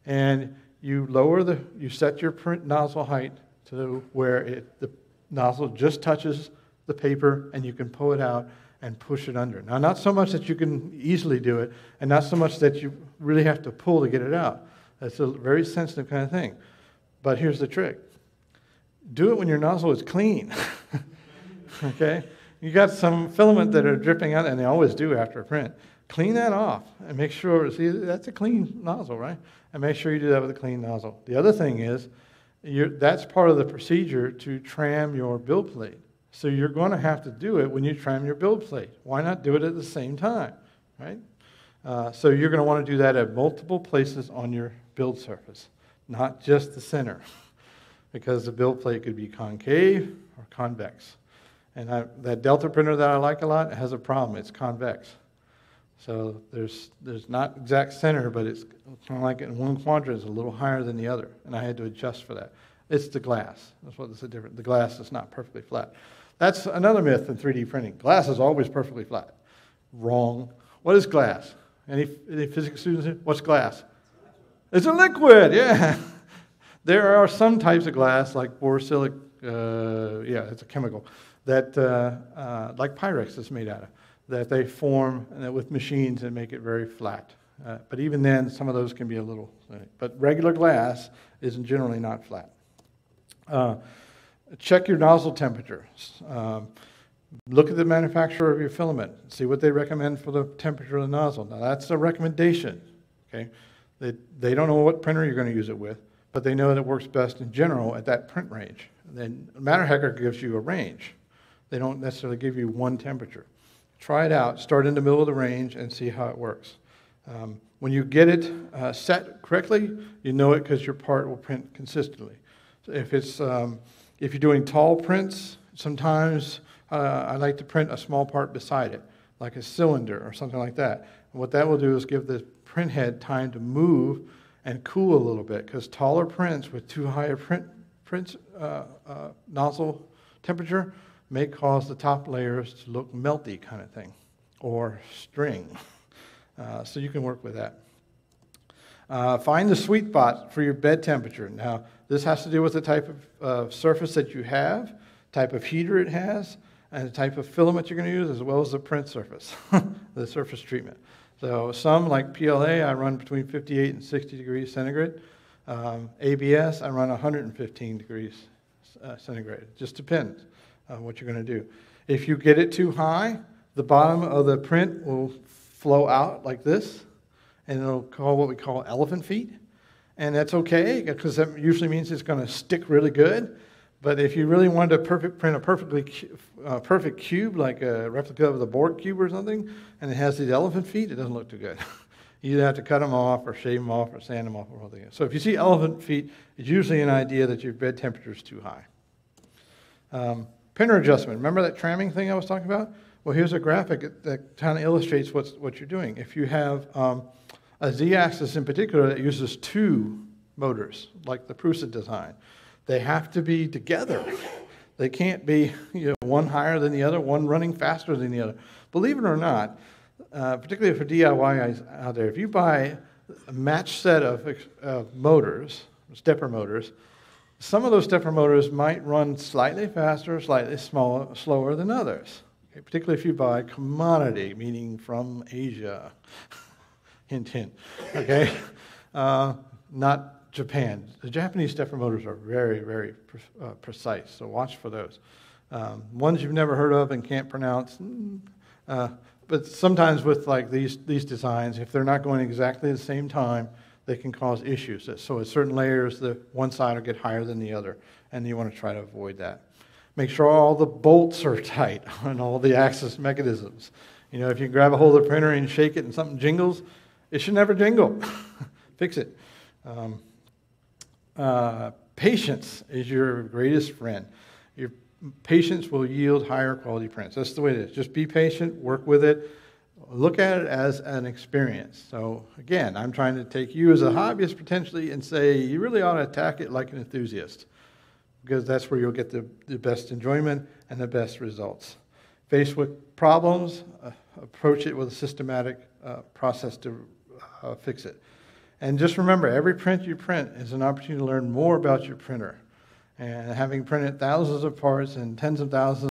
And you lower the, you set your print nozzle height to where it, the nozzle just touches the paper and you can pull it out and push it under. Now, not so much that you can easily do it, and not so much that you really have to pull to get it out. That's a very sensitive kind of thing. But here's the trick do it when your nozzle is clean. okay? You got some filament that are dripping out, and they always do after a print. Clean that off and make sure, see, that's a clean nozzle, right? And make sure you do that with a clean nozzle. The other thing is, that's part of the procedure to tram your build plate. So you're going to have to do it when you tram your build plate. Why not do it at the same time, right? Uh, so you're going to want to do that at multiple places on your build surface, not just the center, because the build plate could be concave or convex. And I, that Delta printer that I like a lot has a problem. It's convex. So there's, there's not exact center, but it's kind of like in one quadrant is a little higher than the other. And I had to adjust for that. It's the glass. That's what is the difference. The glass is not perfectly flat. That's another myth in 3D printing. Glass is always perfectly flat. Wrong. What is glass? Any, any physics students here? What's glass? It's a liquid, yeah. There are some types of glass, like borosilicate, uh, yeah, it's a chemical, that, uh, uh, like Pyrex is made out of that they form with machines and make it very flat. Uh, but even then, some of those can be a little. But regular glass is generally not flat. Uh, check your nozzle temperature. Um, look at the manufacturer of your filament. See what they recommend for the temperature of the nozzle. Now, that's a recommendation. Okay, they, they don't know what printer you're going to use it with, but they know that it works best in general at that print range. Then Matterhacker gives you a range. They don't necessarily give you one temperature. Try it out. Start in the middle of the range and see how it works. Um, when you get it uh, set correctly, you know it because your part will print consistently. So if, it's, um, if you're doing tall prints, sometimes uh, I like to print a small part beside it, like a cylinder or something like that. And what that will do is give the print head time to move and cool a little bit because taller prints with too high a print, print uh, uh nozzle temperature may cause the top layers to look melty, kind of thing, or string. Uh, so you can work with that. Uh, find the sweet spot for your bed temperature. Now, this has to do with the type of uh, surface that you have, type of heater it has, and the type of filament you're going to use, as well as the print surface, the surface treatment. So some, like PLA, I run between 58 and 60 degrees centigrade. Um, ABS, I run 115 degrees uh, centigrade. It just depends uh, what you're going to do. If you get it too high, the bottom of the print will flow out like this, and it'll call what we call elephant feet. And that's okay, because that usually means it's going to stick really good. But if you really wanted to perfect, print a perfectly uh, perfect cube, like a replica of the Borg cube or something, and it has these elephant feet, it doesn't look too good. you either have to cut them off or shave them off or sand them off or something. So if you see elephant feet, it's usually an idea that your bed temperature is too high. Um, Printer adjustment. Remember that tramming thing I was talking about? Well, here's a graphic that kind of illustrates what's, what you're doing. If you have um, a z-axis in particular that uses two motors, like the Prusa design, they have to be together. They can't be you know, one higher than the other, one running faster than the other. Believe it or not, uh, particularly for DIY out there, if you buy a matched set of uh, motors, stepper motors, some of those stepper motors might run slightly faster or slightly smaller, slower than others, okay? particularly if you buy commodity, meaning from Asia. hint, hint. Okay? Uh, not Japan. The Japanese stepper motors are very, very pre- uh, precise, so watch for those. Um, ones you've never heard of and can't pronounce. Mm, uh, but sometimes with like these, these designs, if they're not going exactly the same time, they can cause issues. So at certain layers, the one side will get higher than the other, and you want to try to avoid that. Make sure all the bolts are tight on all the axis mechanisms. You know, if you grab a hold of the printer and shake it and something jingles, it should never jingle. Fix it. Um, uh, patience is your greatest friend. Your patience will yield higher quality prints. That's the way it is. Just be patient, work with it look at it as an experience. So, again, I'm trying to take you as a hobbyist potentially and say you really ought to attack it like an enthusiast because that's where you'll get the, the best enjoyment and the best results. Faced with problems, uh, approach it with a systematic uh, process to uh, fix it. And just remember, every print you print is an opportunity to learn more about your printer. And having printed thousands of parts and tens of thousands